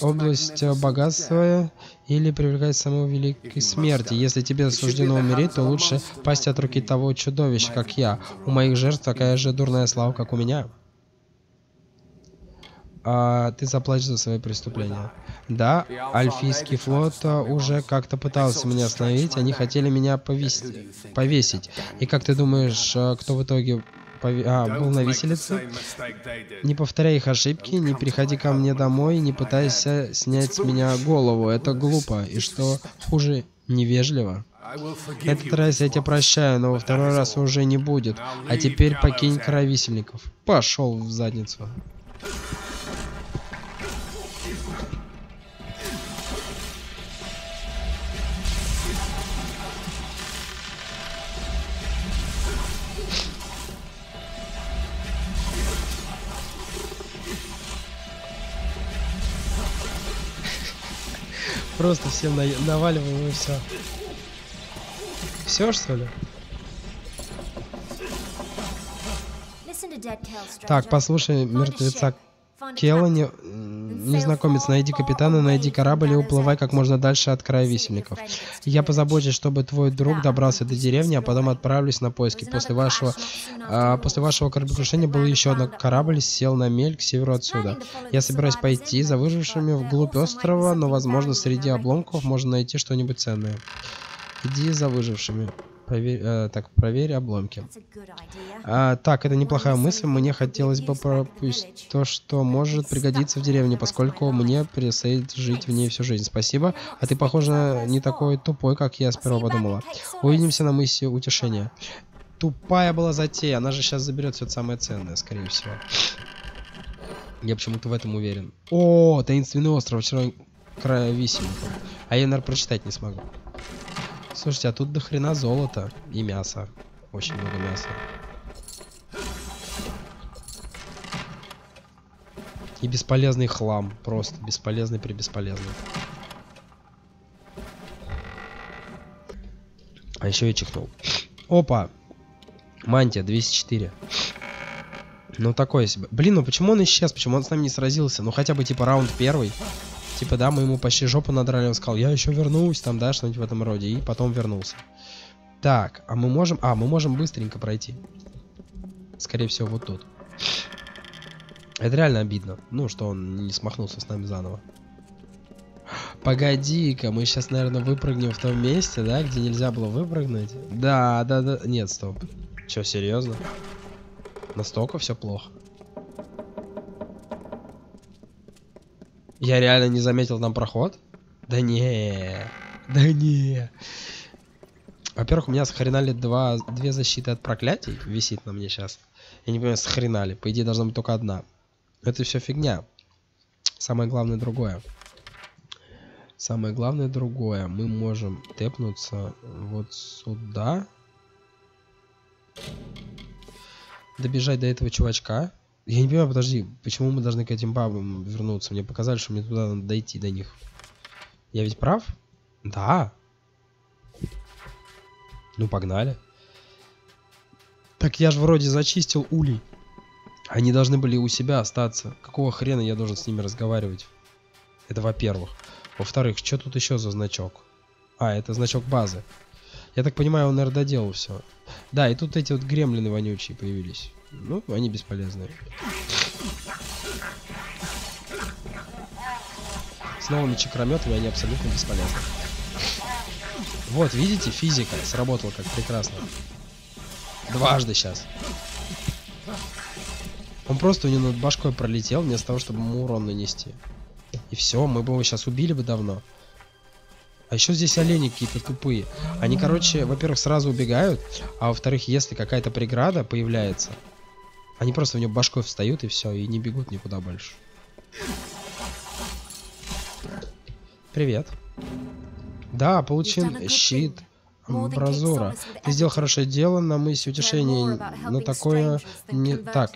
область богатства или привлекать самой великой смерти. Если тебе суждено умереть, то лучше пасть от руки того чудовища, как я. У моих жертв такая же дурная слава, как у меня а, ты заплатишь за свои преступления. Да, Альфийский флот а, уже как-то пытался меня остановить, они хотели меня повесить. повесить. И как ты думаешь, а, кто в итоге пове... а, был на виселице? Не повторяй их ошибки, не приходи ко мне домой, не пытайся снять с меня голову, это глупо. И что хуже, невежливо. Этот раз я тебя прощаю, но во второй раз уже не будет. А теперь покинь край висельников. Пошел в задницу. Просто всем на наваливаем и все. Все, что ли? Так, послушай мертвеца Кела, не, незнакомец, найди капитана, найди корабль и уплывай как можно дальше от края висельников. Я позабочусь, чтобы твой друг добрался до деревни, а потом отправлюсь на поиски. После вашего, а, после вашего кораблекрушения был еще один корабль, сел на мель к северу отсюда. Я собираюсь пойти за выжившими вглубь острова, но, возможно, среди обломков можно найти что-нибудь ценное. Иди за выжившими. Проверь, э, так, проверь обломки. А, так, это неплохая мысль. Мне хотелось бы пропустить то, что может пригодиться в деревне, поскольку мне предстоит жить в ней всю жизнь. Спасибо. А ты, похоже, не такой тупой, как я сперва подумала. Увидимся на мысе утешения. Тупая была затея. Она же сейчас заберет все самое ценное, скорее всего. Я почему-то в этом уверен. О, таинственный остров, вчера кровисим. А я, наверное, прочитать не смогу. Слушайте, а тут до хрена золота и мяса. Очень много мяса. И бесполезный хлам. Просто бесполезный при бесполезный. А еще я чихнул. Опа! Мантия 204. Ну, такое себе. Блин, ну почему он исчез? Почему он с нами не сразился? Ну, хотя бы, типа, раунд первый. Типа, да, мы ему почти жопу надрали. Он сказал, я еще вернусь, там, да, что-нибудь в этом роде. И потом вернулся. Так, а мы можем... А, мы можем быстренько пройти. Скорее всего, вот тут. Это реально обидно. Ну, что он не смахнулся с нами заново. Погоди-ка, мы сейчас, наверное, выпрыгнем в том месте, да, где нельзя было выпрыгнуть? Да, да, да. Нет, стоп. Че, серьезно? Настолько все плохо. Я реально не заметил там проход? Да не, да не. Во-первых, у меня сохренали два, две защиты от проклятий. Висит на мне сейчас. Я не понимаю, сохренали. По идее, должна быть только одна. Это все фигня. Самое главное другое. Самое главное другое. Мы можем тэпнуться вот сюда добежать до этого чувачка. Я не понимаю, подожди, почему мы должны к этим бабам вернуться? Мне показали, что мне туда надо дойти до них. Я ведь прав? Да. Ну, погнали. Так я же вроде зачистил улей. Они должны были у себя остаться. Какого хрена я должен с ними разговаривать? Это во-первых. Во-вторых, что тут еще за значок? А, это значок базы. Я так понимаю, он, наверное, доделал все. Да, и тут эти вот гремлины вонючие появились. Ну, они бесполезные. С новыми чекрометами они абсолютно бесполезны. Вот, видите, физика сработала как прекрасно. Дважды сейчас. Он просто у него над башкой пролетел, вместо того, чтобы ему урон нанести. И все, мы бы его сейчас убили бы давно. А еще здесь олени какие-то тупые. Они, короче, во-первых, сразу убегают, а во-вторых, если какая-то преграда появляется, они просто в нее башкой встают и все, и не бегут никуда больше. Привет. Да, получен щит. Амбразура. Ты сделал хорошее дело на мысе утешения. На такое не... Так,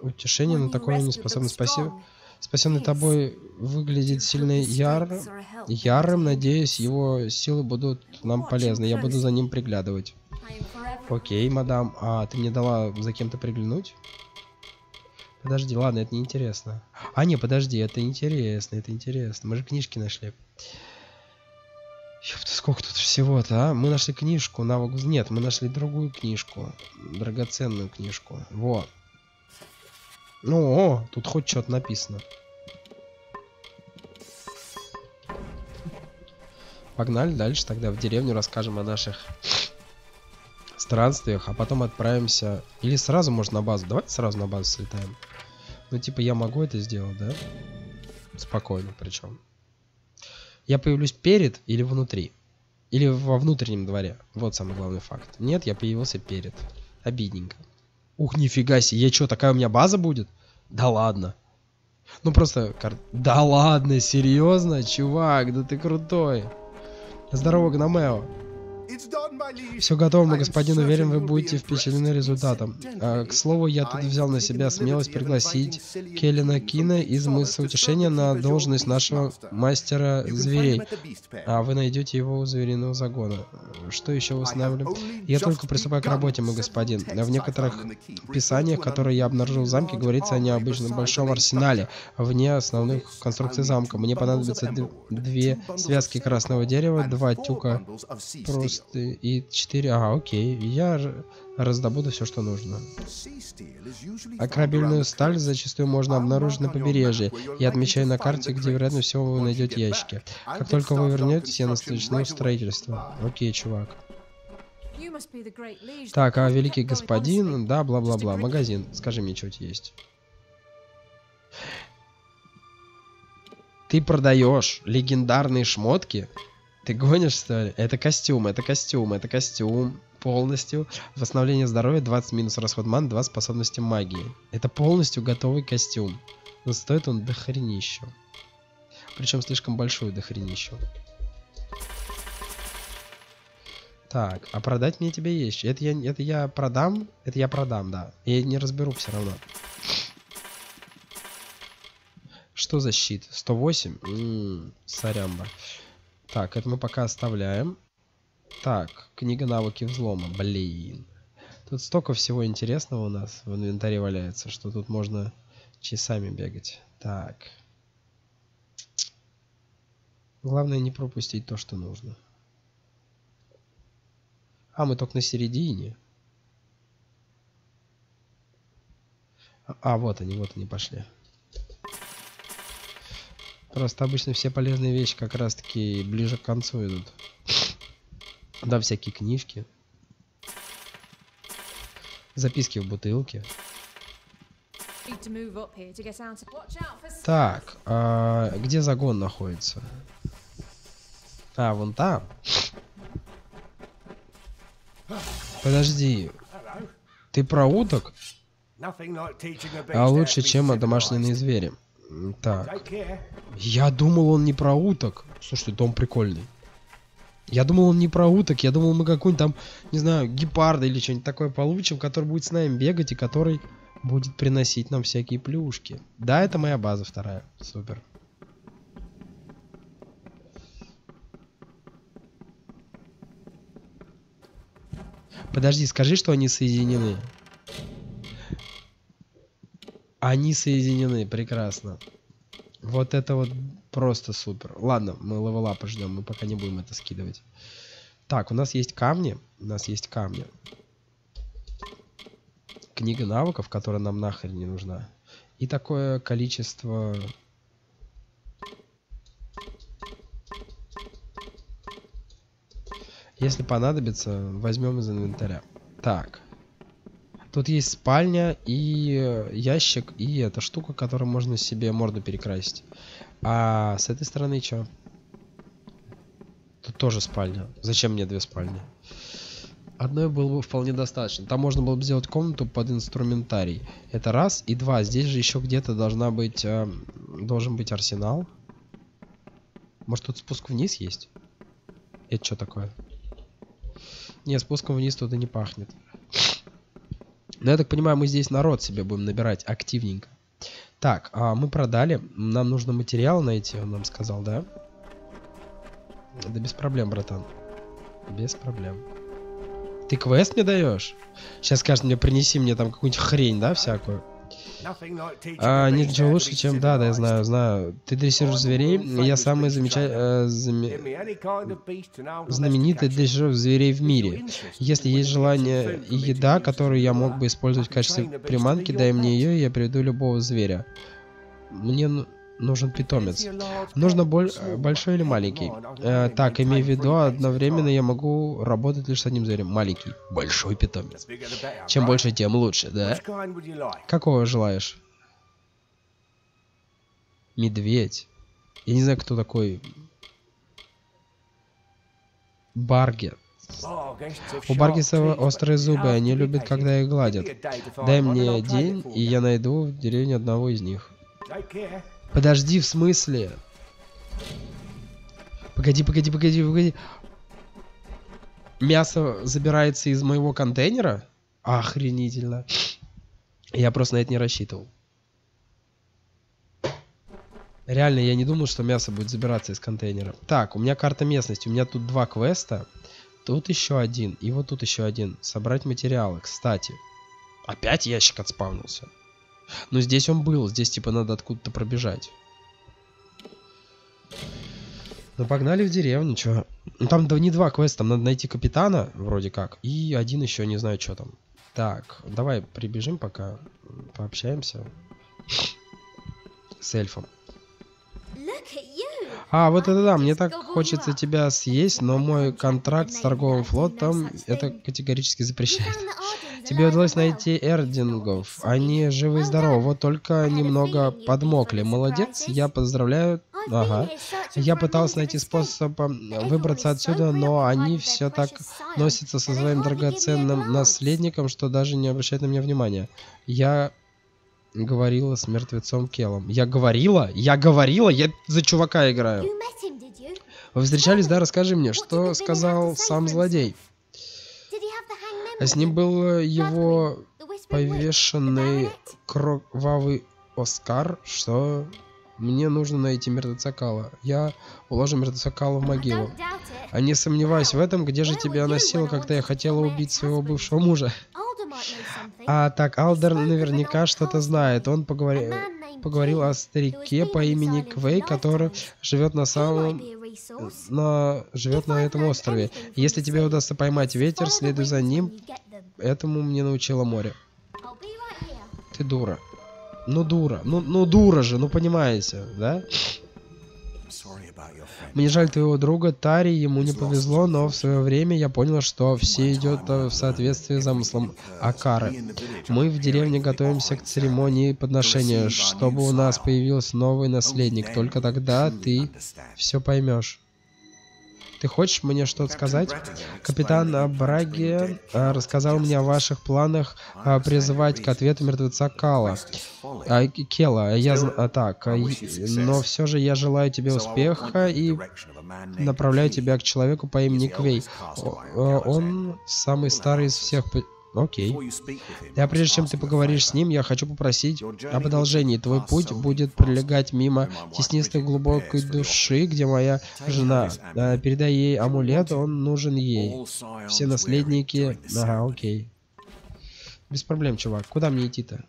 утешение на такое не способно. Спасибо. Спасенный тобой выглядит сильно яр... ярым. Надеюсь, его силы будут нам полезны. Я буду за ним приглядывать. Окей, мадам. А ты мне дала за кем-то приглянуть? Подожди, ладно, это неинтересно. А, не, подожди, это интересно, это интересно. Мы же книжки нашли. Ёпта, сколько тут всего-то, а? Мы нашли книжку, навык... Нет, мы нашли другую книжку. Драгоценную книжку. Вот. Ну, о, тут хоть что-то написано. Погнали дальше тогда в деревню, расскажем о наших странствиях, а потом отправимся... Или сразу, может, на базу. Давайте сразу на базу слетаем. Ну, типа, я могу это сделать, да? Спокойно, причем. Я появлюсь перед или внутри? Или во внутреннем дворе? Вот самый главный факт. Нет, я появился перед. Обидненько. Ух, нифига себе, я что, такая у меня база будет? Да ладно. Ну просто, да ладно, серьезно, чувак, да ты крутой. Здорово, Гномео. Все готово, мой господин. Уверен, вы будете впечатлены результатом. А, к слову, я тут взял на себя смелость пригласить Келлина Кина из мыса утешения на должность нашего мастера зверей. А вы найдете его у звериного загона. Что еще восстанавливаем? Я только приступаю к работе, мой господин. В некоторых писаниях, которые я обнаружил в замке, говорится о необычном большом арсенале вне основных конструкций замка. Мне понадобится две связки красного дерева, два тюка просто и 4... Ага, окей. Я раздобуду все, что нужно. А корабельную сталь зачастую можно обнаружить на побережье. Я отмечаю на карте, где, вероятно всего, вы найдете ящики. Как только вы вернетесь, я начну строительство. Окей, чувак. Так, а великий господин, да, бла-бла-бла, магазин. Скажи мне, что у тебя есть. Ты продаешь легендарные шмотки? Ты гонишь, что ли? Это костюм, это костюм, это костюм. Полностью. Восстановление здоровья, 20 минус расход ман, 2 способности магии. Это полностью готовый костюм. Но стоит он дохренищу. Причем слишком большую дохренищу. Так, а продать мне тебе есть. Это я, это я продам? Это я продам, да. Я не разберу все равно. Что за щит? 108? М-м, сорямба. Так, это мы пока оставляем. Так, книга навыки взлома. Блин. Тут столько всего интересного у нас в инвентаре валяется, что тут можно часами бегать. Так. Главное не пропустить то, что нужно. А, мы только на середине. А, вот они, вот они пошли. Просто обычно все полезные вещи как раз таки ближе к концу идут. Да, всякие книжки. Записки в бутылке. Так, а где загон находится? А, вон там. Подожди. Ты про уток? А лучше, чем о домашние звери. Так. Я думал, он не про уток. Слушай, дом прикольный. Я думал, он не про уток. Я думал, мы какой-нибудь там, не знаю, гепарда или что-нибудь такое получим, который будет с нами бегать и который будет приносить нам всякие плюшки. Да, это моя база вторая. Супер. Подожди, скажи, что они соединены. Они соединены, прекрасно. Вот это вот просто супер. Ладно, мы левела ждем, мы пока не будем это скидывать. Так, у нас есть камни. У нас есть камни. Книга навыков, которая нам нахрен не нужна. И такое количество Если понадобится, возьмем из инвентаря. Так. Тут есть спальня и ящик, и эта штука, которую можно себе морду перекрасить. А с этой стороны что? Тут тоже спальня. Зачем мне две спальни? Одной было бы вполне достаточно. Там можно было бы сделать комнату под инструментарий. Это раз. И два. Здесь же еще где-то должна быть... Э, должен быть арсенал. Может тут спуск вниз есть? Это что такое? Не, спуском вниз туда не пахнет. Но я так понимаю, мы здесь народ себе будем набирать активненько. Так, а мы продали. Нам нужно материал найти, он нам сказал, да? Да без проблем, братан. Без проблем. Ты квест мне даешь? Сейчас скажет мне, принеси мне там какую-нибудь хрень, да, всякую? А, нет ничего лучше, чем... Да, да, я знаю, знаю. Ты дрессируешь зверей. Я самый замечательный... Э, заме... знаменитый дрессируешь зверей в мире. Если есть желание и еда, которую я мог бы использовать в качестве приманки, дай мне ее, и я приведу любого зверя. Мне нужен питомец. Нужно боль, большой или маленький? Э, так, имею в виду, одновременно я могу работать лишь с одним зверем. Маленький. Большой питомец. Чем больше, тем лучше, да? Какого желаешь? Медведь. Я не знаю, кто такой. Баргет. У Баргиса острые зубы, они любят, когда их гладят. Дай мне день, и я найду в деревне одного из них. Подожди, в смысле? Погоди, погоди, погоди, погоди. Мясо забирается из моего контейнера? Охренительно. Я просто на это не рассчитывал. Реально, я не думал, что мясо будет забираться из контейнера. Так, у меня карта местности. У меня тут два квеста. Тут еще один. И вот тут еще один. Собрать материалы. Кстати. Опять ящик отспавнился. Но здесь он был, здесь типа надо откуда-то пробежать. Ну погнали в деревню, чё. Ну там да, не два квеста, там надо найти капитана, вроде как. И один еще, не знаю, что там. Так, давай прибежим пока, пообщаемся с эльфом. А, вот это да, мне так хочется тебя съесть, но мой контракт с торговым флотом это категорически запрещает. Тебе удалось найти эрдингов. Они живы и здоровы, вот только немного подмокли. Молодец, я поздравляю. Ага. Я пытался найти способ выбраться отсюда, но они все так носятся со своим драгоценным наследником, что даже не обращают на меня внимания. Я говорила с мертвецом Келом. Я говорила? Я говорила? Я за чувака играю. Вы встречались, да? Расскажи мне, что сказал сам злодей. А с ним был его повешенный кровавый Оскар, что мне нужно найти мертвеца Кала. Я уложу мертвеца Кала в могилу. А не сомневаюсь в этом, где же тебя носило, когда я хотела убить своего бывшего мужа. А так, Алдер наверняка что-то знает. Он поговори- поговорил о старике по имени Квей, который живет на самом. На живет на этом острове. Если тебе удастся поймать ветер, следуй за ним. Этому мне научило море. Ты дура. Ну дура. Ну, ну дура же, ну понимаете, да? Мне жаль твоего друга Тари, ему не повезло, но в свое время я понял, что все идет э, в соответствии с замыслом Акары. Мы в деревне готовимся к церемонии подношения, чтобы у нас появился новый наследник. Только тогда ты все поймешь. Ты хочешь мне что-то сказать? Капитан Браги э, рассказал мне о ваших планах э, призывать к ответу мертвеца Кала. А, Кела, я а, так, но все же я желаю тебе успеха и направляю тебя к человеку по имени Квей. Он самый старый из всех. По- Окей. Я прежде чем ты поговоришь с ним, я хочу попросить об одолжении. Твой путь будет пролегать мимо теснистой глубокой души, где моя жена. Э, Передай ей амулет, он нужен ей. Все наследники... Ага, окей. Без проблем, чувак. Куда мне идти-то?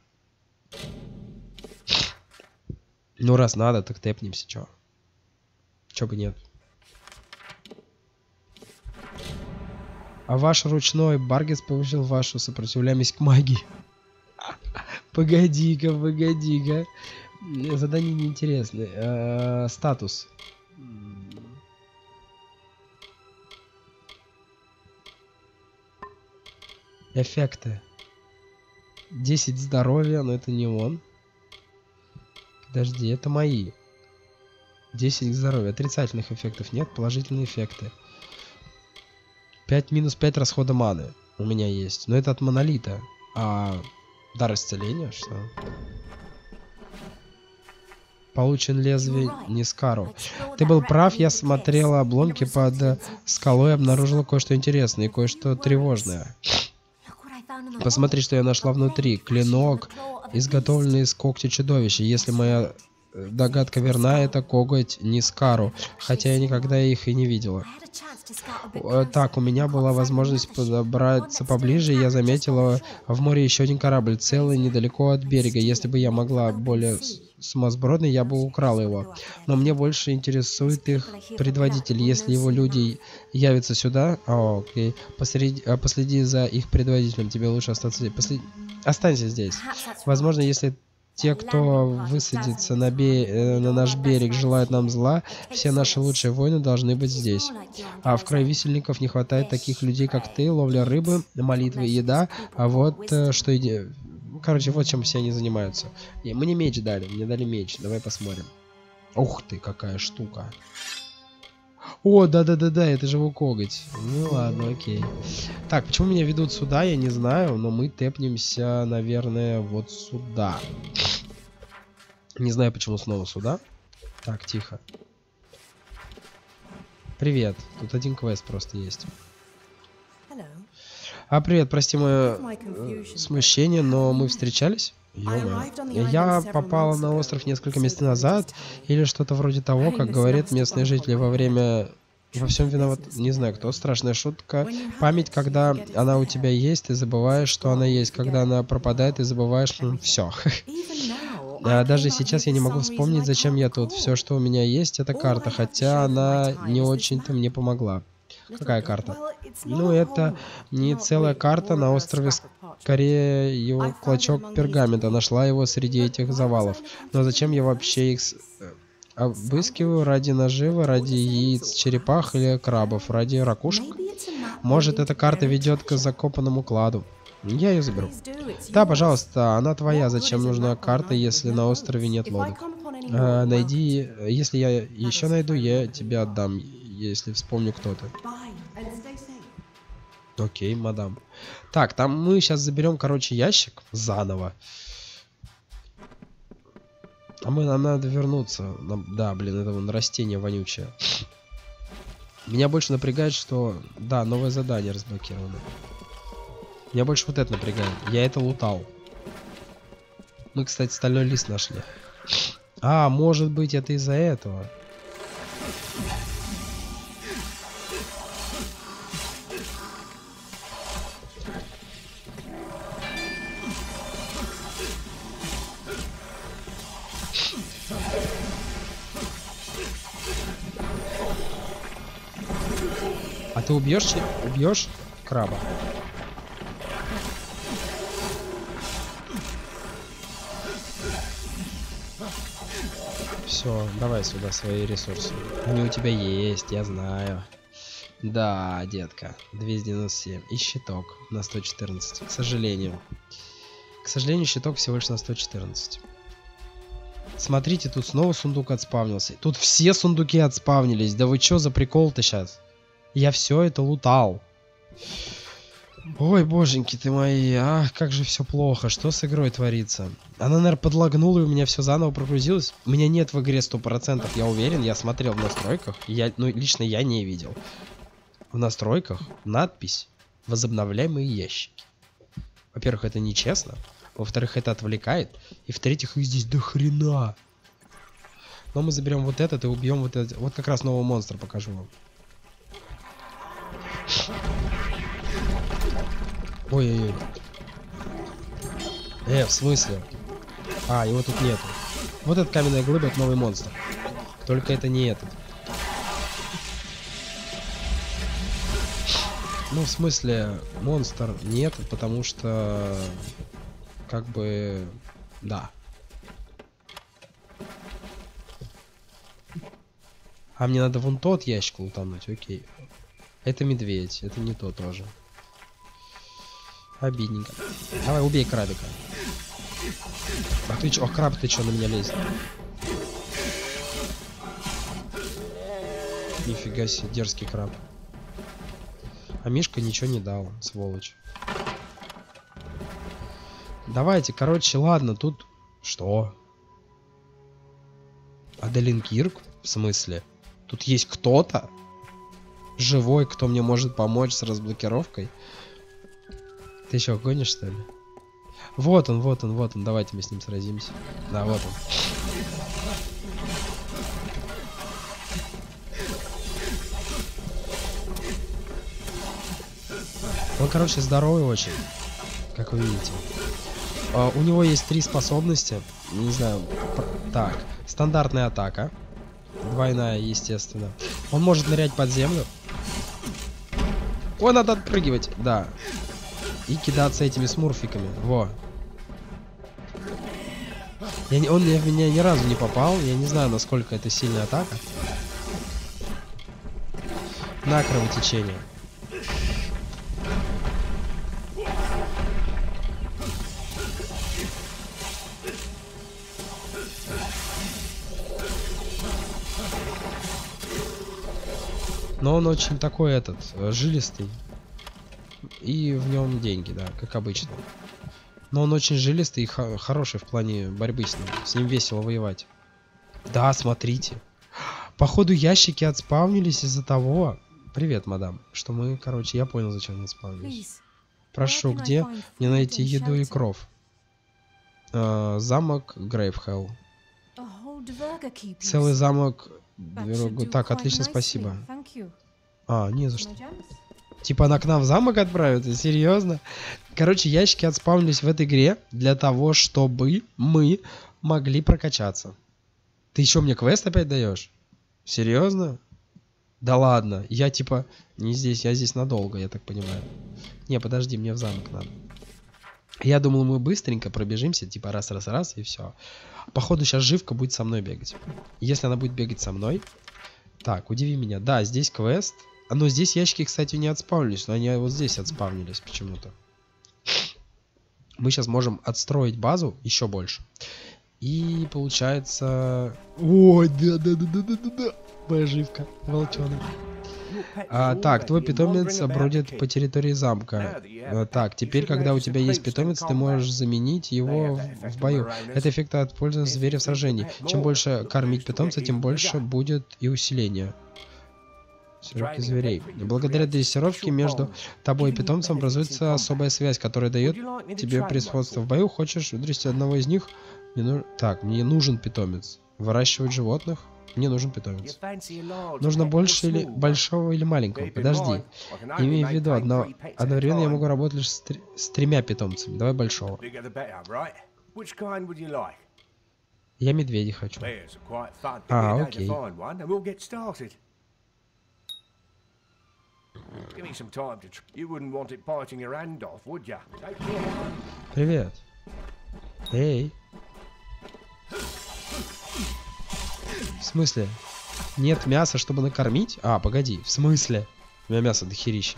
Ну, раз надо, так тэпнемся, чё. Чё бы нет. А ваш ручной Баргес повысил вашу сопротивляемость к магии. Погоди-ка, погоди-ка. Задание неинтересное. Э, Статус. Эффекты. 10 здоровья, но это не он. Подожди, это мои. 10 здоровья. Отрицательных эффектов нет, положительные эффекты. 5 минус 5 расхода маны у меня есть. Но это от монолита. А дар исцеления, что? Получен лезвие Нискару. Ты был прав, я смотрела обломки под скалой и обнаружила кое-что интересное и кое-что тревожное. Посмотри, что я нашла внутри. Клинок, изготовленный из когтя чудовища. Если моя догадка верна, это коготь Нискару, хотя я никогда их и не видела. Так, у меня была возможность подобраться поближе, и я заметила в море еще один корабль, целый недалеко от берега. Если бы я могла более с- сумасбродной, я бы украла его. Но мне больше интересует их предводитель. Если его люди явятся сюда, а, окей, посреди- а, последи за их предводителем. Тебе лучше остаться здесь. После- Останься здесь. Возможно, если те, кто высадится на, бе- э, на наш берег, желают нам зла, все наши лучшие воины должны быть здесь. А в краю висельников не хватает таких людей, как ты, ловля рыбы, молитвы и еда. А вот э, что. Короче, вот чем все они занимаются. Не, мне меч дали, мне дали меч. Давай посмотрим. Ух ты, какая штука. О, да-да-да-да, это же его коготь. Ну ладно, окей. Так, почему меня ведут сюда, я не знаю, но мы тэпнемся, наверное, вот сюда. Не знаю, почему снова сюда. Так, тихо. Привет. Тут один квест просто есть. А, привет, прости мое э, смущение, но мы встречались? Я попала на остров несколько месяцев назад, или что-то вроде того, как говорят местные жители во время... Во всем виноват... Не знаю кто, страшная шутка. Память, когда она у тебя есть, ты забываешь, что она есть. Когда она пропадает, ты забываешь... все. [laughs] А даже сейчас я не могу вспомнить, зачем я тут. Все, что у меня есть, это карта, хотя она не очень-то мне помогла. Какая карта? Ну, это не целая карта на острове, скорее его клочок пергамента. Нашла его среди этих завалов. Но зачем я вообще их э, обыскиваю? Ради наживы, ради яиц, черепах или крабов? Ради ракушек? Может, эта карта ведет к закопанному кладу? Я ее заберу. Да, пожалуйста, она твоя. Зачем нужна карта, если на острове нет лодок? А, найди... Если я еще найду, я тебе отдам, если вспомню кто ты. Окей, мадам. Так, там мы сейчас заберем, короче, ящик заново. мы, нам надо вернуться. Нам- да, блин, это вон растение вонючее. Меня больше напрягает, что... Да, новое задание разблокировано. Меня больше вот это напрягает. Я это лутал. Мы, кстати, стальной лист нашли. А, может быть, это из-за этого. Убьешь, убьешь краба? Все, давай сюда свои ресурсы. Они у тебя есть, я знаю. Да, детка, 297. И щиток на 114. К сожалению. К сожалению, щиток всего лишь на 114. Смотрите, тут снова сундук отспавнился. Тут все сундуки отспавнились. Да вы чё за прикол-то сейчас? Я все это лутал. Ой, боженьки ты мои, ах, как же все плохо, что с игрой творится? Она, наверное, подлагнула, и у меня все заново прогрузилось. У меня нет в игре 100%, я уверен, я смотрел в настройках, я, ну, лично я не видел. В настройках надпись «Возобновляемые ящики». Во-первых, это нечестно, во-вторых, это отвлекает, и в-третьих, их здесь до хрена. Но мы заберем вот этот и убьем вот этот. Вот как раз нового монстра покажу вам. Ой-ой-ой. Э, в смысле? А, его тут нету. Вот этот каменная глыба, это новый монстр. Только это не этот. Ну, в смысле, монстр нет, потому что... Как бы... Да. А мне надо вон тот ящик лутануть, окей. Это медведь, это не то тоже. Обидненько. Давай, убей крабика. Ах ты чё, ах, краб, ты чё на меня лезет? Нифига себе, дерзкий краб. А Мишка ничего не дал, сволочь. Давайте, короче, ладно, тут... Что? Аделин Кирк? В смысле? Тут есть кто-то? Живой, кто мне может помочь с разблокировкой? Ты что, гонишь, что ли? Вот он, вот он, вот он. Давайте мы с ним сразимся. Да, вот он. Он, короче, здоровый очень, как вы видите. А, у него есть три способности. Не знаю. Так, стандартная атака. Двойная, естественно. Он может нырять под землю. Ой, надо отпрыгивать. Да. И кидаться этими смурфиками. Во. Я не- он в меня ни разу не попал. Я не знаю, насколько это сильная атака. На кровотечение. Но он очень такой этот, э, жилистый. И в нем деньги, да, как обычно. Но он очень жилистый и хо- хороший в плане борьбы с ним. С ним весело воевать. Да, смотрите. Походу ящики отспавнились из-за того... Привет, мадам. Что мы, короче, я понял, зачем они отспавнились. Прошу, где мне найти еду и кров? Э, замок Грейвхелл. Целый замок... Do Так, отлично, спасибо. А, не за что. Типа она к нам в замок отправится? Серьезно? Короче, ящики отспавнились в этой игре для того, чтобы мы могли прокачаться. Ты еще мне квест опять даешь? Серьезно? Да ладно, я типа не здесь, я здесь надолго, я так понимаю. Не, подожди, мне в замок надо. Я думал, мы быстренько пробежимся, типа раз-раз-раз и все. Походу сейчас живка будет со мной бегать. Если она будет бегать со мной... Так, удиви меня. Да, здесь квест. А, Но здесь ящики, кстати, не отспавнились, но они вот здесь отспавнились почему-то. Мы сейчас можем отстроить базу еще больше. И получается... Ой, да, да, да, да, да, да, да. Моя живка, волчонок. А, так, твой питомец бродит по территории замка. А, так, теперь, когда у тебя есть питомец, ты можешь заменить его в, в бою. Это эффект от пользы зверя в сражении. Чем больше кормить питомца, тем больше будет и усиление. Дрессировки зверей. Благодаря дрессировке между тобой и питомцем образуется особая связь, которая дает тебе превосходство в бою. Хочешь выдрести одного из них? Мне ну... Так, мне нужен питомец. Выращивать животных? Мне нужен питомец. Нужно больше или большого или маленького? Подожди. Имею в виду, одно... одновременно я могу работать лишь с, тр... с тремя питомцами. Давай большого. Я медведя хочу. А, окей. Привет. Эй. В смысле? Нет мяса, чтобы накормить? А, погоди, в смысле? У меня мясо дохерища.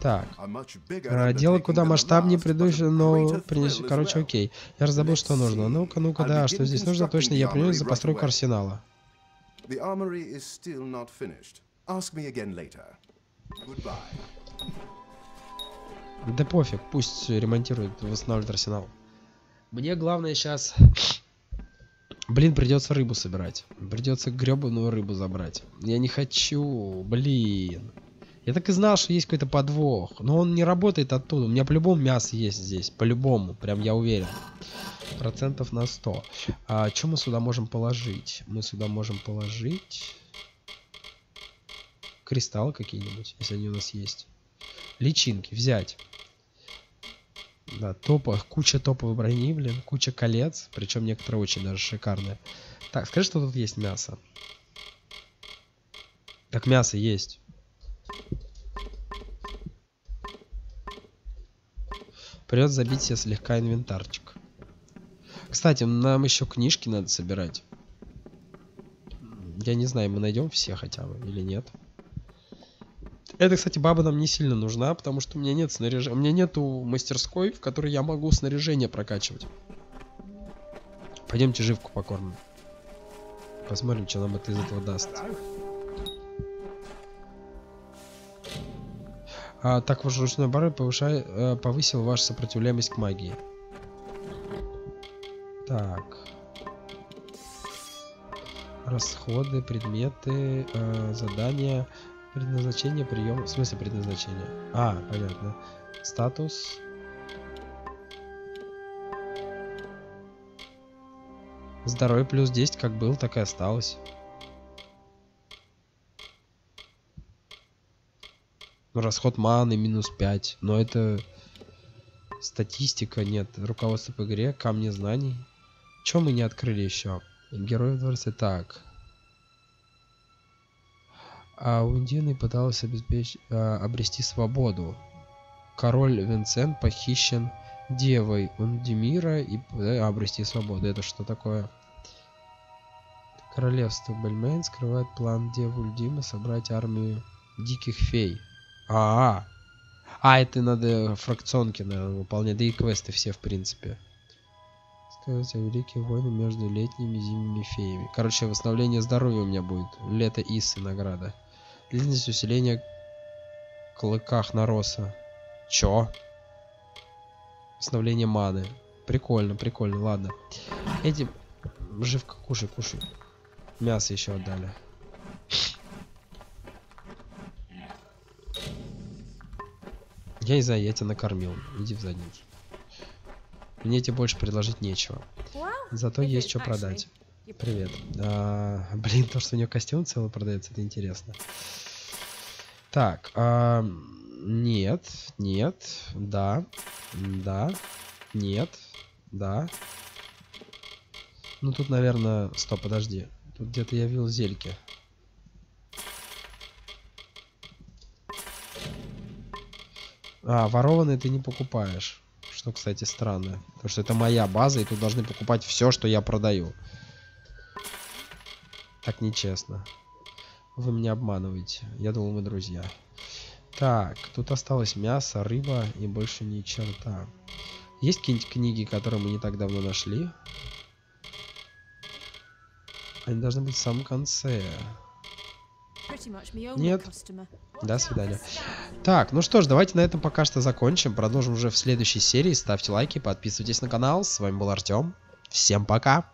Так. А, дело куда масштабнее предыдущее, но принес... Короче, окей. Я раздобыл, что нужно. Ну-ка, ну-ка, да, что здесь нужно, точно я принес за постройку арсенала. Да пофиг, пусть ремонтирует, восстанавливает арсенал. Мне главное сейчас Блин, придется рыбу собирать. Придется гребаную рыбу забрать. Я не хочу, блин. Я так и знал, что есть какой-то подвох. Но он не работает оттуда. У меня по-любому мясо есть здесь. По-любому. Прям я уверен. Процентов на 100. А что мы сюда можем положить? Мы сюда можем положить... Кристаллы какие-нибудь, если они у нас есть. Личинки взять. Да, топа, куча топовой брони, блин, куча колец, причем некоторые очень даже шикарные. Так, скажи, что тут есть мясо. Так, мясо есть. Придется забить себе слегка инвентарчик. Кстати, нам еще книжки надо собирать. Я не знаю, мы найдем все хотя бы или нет. Это, кстати, баба нам не сильно нужна, потому что у меня нет снаряжения. У меня нету мастерской, в которой я могу снаряжение прокачивать. Пойдемте живку покормим. Посмотрим, что нам это из этого даст. А, так ваш ручной бар повышай, э, повысил вашу сопротивляемость к магии. Так. Расходы, предметы, э, задания. Предназначение приема. В смысле предназначение? А, понятно. Статус. Здоровье плюс 10 как был, так и осталось. Ну, расход маны минус 5. Но это статистика, нет. Руководство по игре, камни знаний. Чем мы не открыли еще? Герои дворца. Так. А у Индины пыталась обеспечить, а, обрести свободу. Король Винсент похищен девой Ундимира и обрести свободу. Это что такое? Королевство Бельмейн скрывает план девы Ульдима собрать армию диких фей. А, -а, -а. а это надо фракционки наверное, выполнять, да и квесты все в принципе. Сказать о великие войны между летними и зимними феями. Короче, восстановление здоровья у меня будет. Лето Исы награда. Длительность усиления клыках нароса. Чё? Восстановление маны. Прикольно, прикольно, ладно. Эти... Живка, кушай, кушай. Мясо еще отдали. Я не знаю, я тебя накормил. Иди в задницу. Мне тебе больше предложить нечего. Зато есть что продать. Привет. А, блин, то, что у нее костюм целый продается, это интересно. Так, а, нет, нет, да, да, нет, да. Ну тут, наверное, стоп, подожди. Тут где-то я видел зельки. А, ворованные ты не покупаешь. Что, кстати, странно. Потому что это моя база, и тут должны покупать все, что я продаю. Так нечестно. Вы меня обманываете. Я думал, мы друзья. Так, тут осталось мясо, рыба и больше ни черта. Есть какие-нибудь книги, которые мы не так давно нашли? Они должны быть в самом конце. Нет. До свидания. Так, ну что ж, давайте на этом пока что закончим. Продолжим уже в следующей серии. Ставьте лайки, подписывайтесь на канал. С вами был Артем. Всем пока.